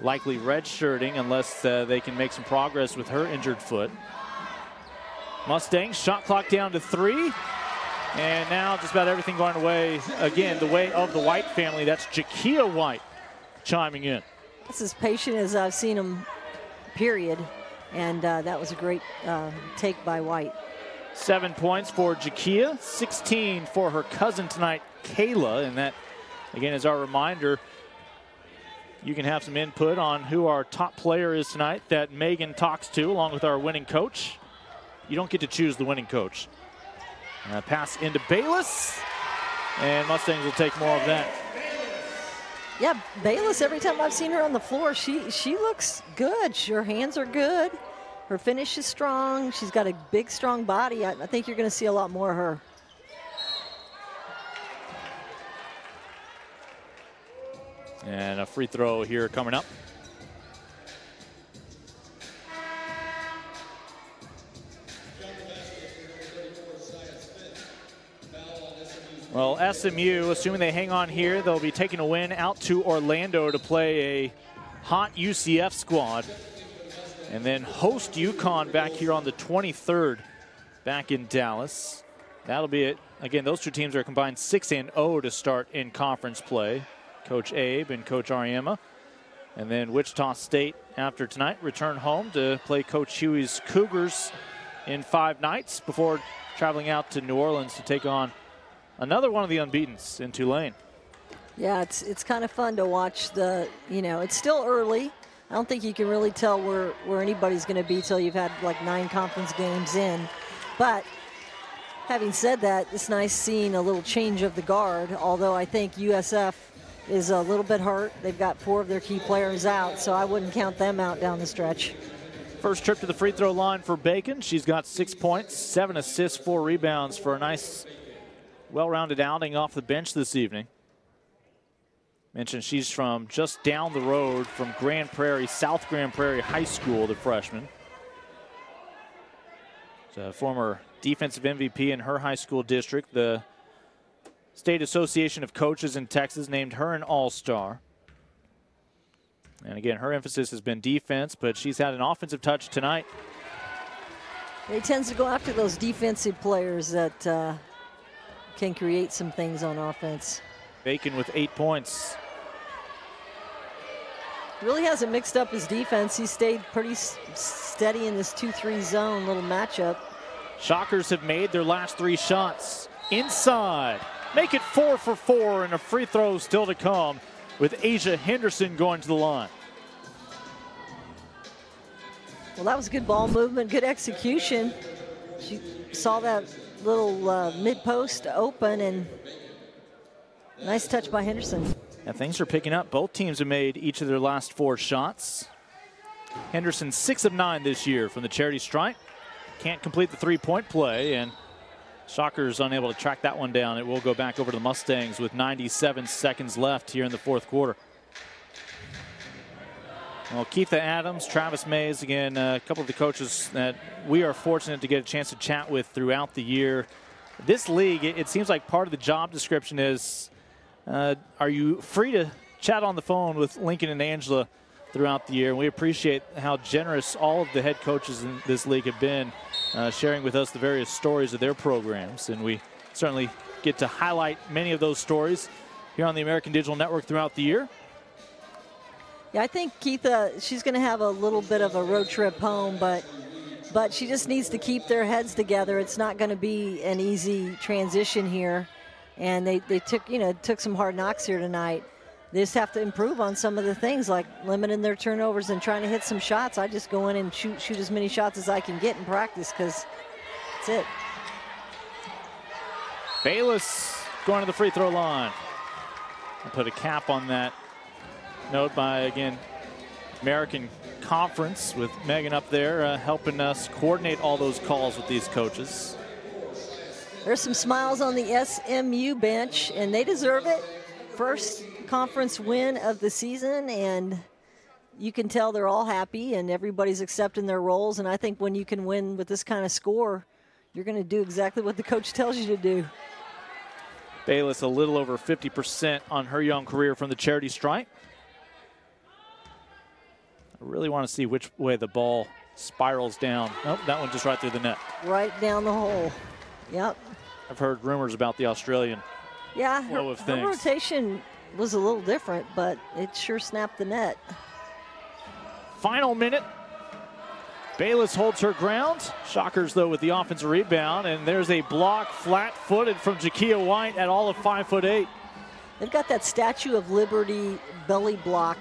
likely redshirting unless uh, they can make some progress with her injured foot. Mustangs shot clock down to three. And now just about everything going away, again, the way of the White family. That's Jakia White chiming in. That's as patient as I've seen him, period. And uh, that was a great uh, take by White. Seven points for Jakia, 16 for her cousin tonight, Kayla. And that, again, is our reminder. You can have some input on who our top player is tonight that Megan talks to, along with our winning coach. You don't get to choose the winning coach. Uh, pass into Bayless, and Mustangs will take more of that. Yeah, Bayless, every time I've seen her on the floor, she, she looks good. Her hands are good. Her finish is strong. She's got a big, strong body. I, I think you're going to see a lot more of her. And a free throw here coming up. Well, SMU, assuming they hang on here, they'll be taking a win out to Orlando to play a hot UCF squad. And then host UConn back here on the 23rd, back in Dallas. That'll be it. Again, those two teams are combined 6 and 0 to start in conference play. Coach Abe and Coach Auriemma. And then Wichita State, after tonight, return home to play Coach Hughey's Cougars in five nights before traveling out to New Orleans to take on another one of the unbeatens in Tulane. Yeah, it's it's kind of fun to watch the, you know, it's still early. I don't think you can really tell where, where anybody's going to be till you've had like nine conference games in. But having said that, it's nice seeing a little change of the guard, although I think USF is a little bit hurt. They've got four of their key players out, so I wouldn't count them out down the stretch. First trip to the free throw line for Bacon. She's got six points, seven assists, four rebounds for a nice, well rounded outing off the bench this evening. Mentioned she's from just down the road from Grand Prairie, South Grand Prairie High School, the freshman. She's a former defensive MVP in her high school district. The State Association of Coaches in Texas named her an All Star. And again, her emphasis has been defense, but she's had an offensive touch tonight. He tends to go after those defensive players that uh, can create some things on offense. Bacon with eight points. Really hasn't mixed up his defense. He stayed pretty steady in this 2-3 zone little matchup. Shockers have made their last three shots inside. Make it four for four and a free throw still to come with Asia Henderson going to the line. Well, that was good ball movement, good execution. She saw that little uh, mid post open and nice touch by Henderson. And things are picking up. Both teams have made each of their last four shots. Henderson six of nine this year from the charity stripe. Can't complete the three point play and Shockers unable to track that one down. It will go back over to the Mustangs with 97 seconds left here in the fourth quarter. Well, Keitha Adams, Travis Mays, again, uh, a couple of the coaches that we are fortunate to get a chance to chat with throughout the year. This league, it, seems like part of the job description is uh, are you free to chat on the phone with Lincoln and Angela throughout the year? And we appreciate how generous all of the head coaches in this league have been uh, sharing with us the various stories of their programs. And we certainly get to highlight many of those stories here on the American Digital Network throughout the year. Yeah, I think Keitha, she's going to have a little bit of a road trip home, but but she just needs to keep their heads together. It's not going to be an easy transition here, and they, they took you know took some hard knocks here tonight. They just have to improve on some of the things like limiting their turnovers and trying to hit some shots. I just go in and shoot shoot as many shots as I can get in practice because that's it. Bayless going to the free throw line. I'll put a cap on that note by, again, American Conference with Megan up there uh, helping us coordinate all those calls with these coaches. There's some smiles on the SMU bench, and they deserve it. First conference win of the season, and you can tell they're all happy and everybody's accepting their roles. And I think when you can win with this kind of score, you're going to do exactly what the coach <laughs> tells you to do. Bayless a little over 50% on her young career from the charity stripe. I really want to see which way the ball spirals down. Nope, that one just right through the net. Right down the hole. Yep. I've heard rumors about the Australian yeah, her, her rotation was a little different, but it sure snapped the net. Final minute. Bayless holds her ground. Shockers, though, with the offensive rebound. And there's a block flat footed from Jakia White at all of five foot eight. They've got that Statue of Liberty belly block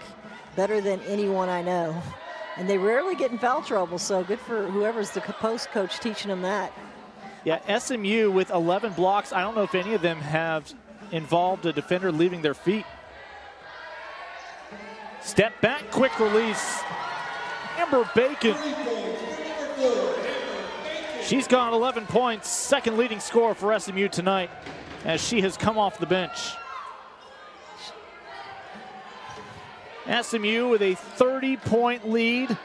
better than anyone I know. And they rarely get in foul trouble, so good for whoever's the post coach teaching them that. Yeah, SMU with 11 blocks. I don't know if any of them have involved a defender leaving their feet. Step back, quick release. Amber Bacon. She's got 11 points, second leading scorer for SMU tonight as she has come off the bench. SMU with a 30 point lead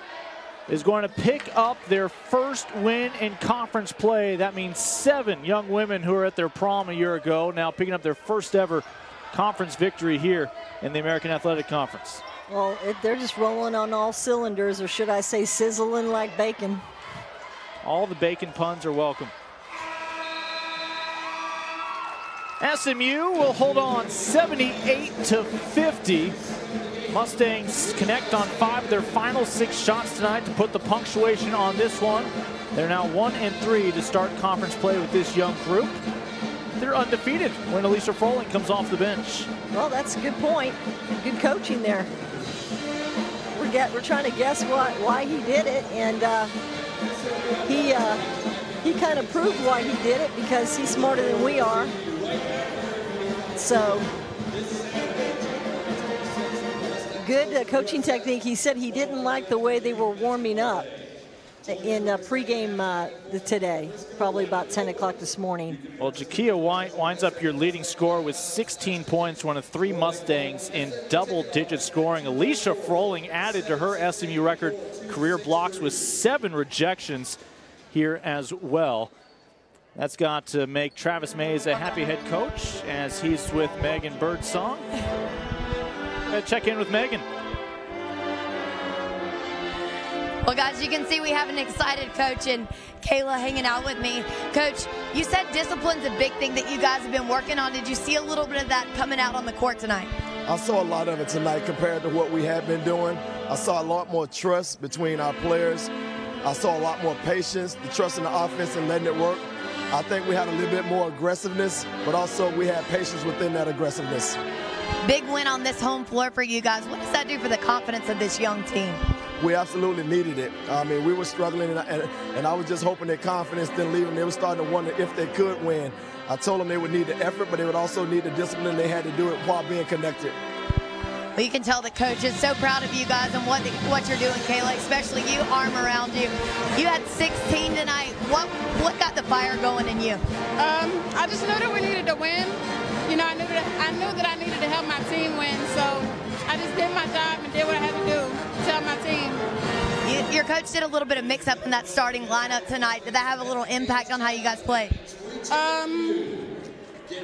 is going to pick up their first win in conference play. That means seven young women who were at their prom a year ago now picking up their first ever conference victory here in the American Athletic Conference. Well, it, they're just rolling on all cylinders, or should I say sizzling like bacon. All the bacon puns are welcome. SMU will hold on 78 to 50. Mustangs connect on five of their final six shots tonight to put the punctuation on this one. They're now one and three to start conference play with this young group. They're undefeated when Alicia Froling comes off the bench. Well, that's a good point. Good coaching there. We're get we're trying to guess why why he did it, and uh, he uh, he kind of proved why he did it because he's smarter than we are. So good uh, coaching technique. He said he didn't like the way they were warming up in uh, pregame uh, today, probably about 10 o'clock this morning. Well, Jakia White winds up your leading scorer with 16 points, one of three Mustangs in double-digit scoring. Alicia Froling added to her SMU record career blocks with seven rejections here as well. That's got to make Travis Mays a happy head coach as he's with Megan Birdsong. Check in with Megan. Well, guys, you can see we have an excited coach and Kayla hanging out with me. Coach, you said discipline's a big thing that you guys have been working on. Did you see a little bit of that coming out on the court tonight? I saw a lot of it tonight compared to what we have been doing. I saw a lot more trust between our players. I saw a lot more patience, the trust in the offense and letting it work. I think we had a little bit more aggressiveness, but also we had patience within that aggressiveness. Big win on this home floor for you guys. What does that do for the confidence of this young team? We absolutely needed it. I mean, we were struggling, and, and, and I was just hoping that confidence didn't leave them. They were starting to wonder if they could win. I told them they would need the effort, but they would also need the discipline. They had to do it while being connected. Well, you can tell the coach is so proud of you guys and what the, what you're doing, Kayla, especially you, arm around you. You had 16 tonight. What what got the fire going in you? Um, I just knew that we needed to win. You know, I knew that I knew that I needed to help my team win. So I just did my job and did what I had to do to help my team. You, your coach did a little bit of mix-up in that starting lineup tonight. Did that have a little impact on how you guys played? Um,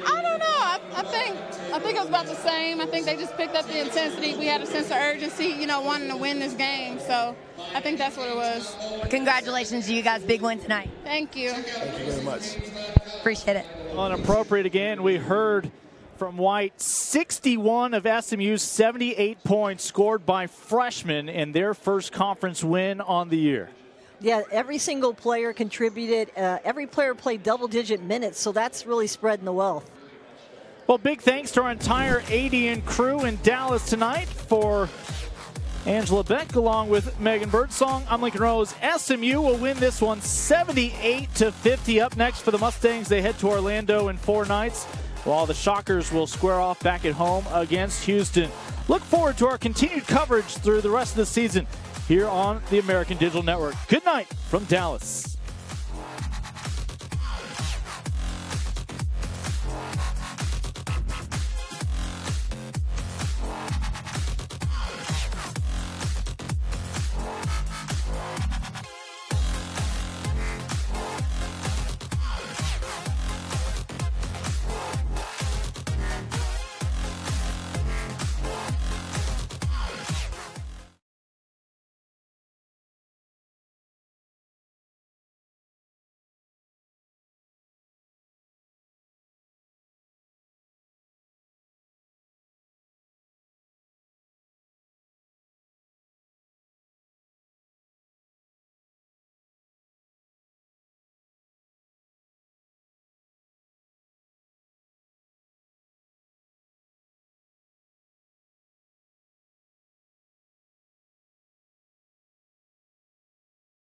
I don't know. I, I, think I think it was about the same. I think they just picked up the intensity. We had a sense of urgency, you know, wanting to win this game. So I think that's what it was. Congratulations to you guys. Big win tonight. Thank you. Thank you very much. Appreciate it. Unappropriate again. We heard from White 61 of SMU's 78 points scored by freshmen in their first conference win on the year. Yeah, every single player contributed. Uh, every player played double digit minutes, so that's really spreading the wealth. Well, big thanks to our entire ADN crew in Dallas tonight for Angela Beck along with Megan Birdsong. I'm Lincoln Rose. SMU will win this one 78 to 50. Up next for the Mustangs, they head to Orlando in four nights, while the Shockers will square off back at home against Houston. Look forward to our continued coverage through the rest of the season here on the American Digital Network. Good night from Dallas.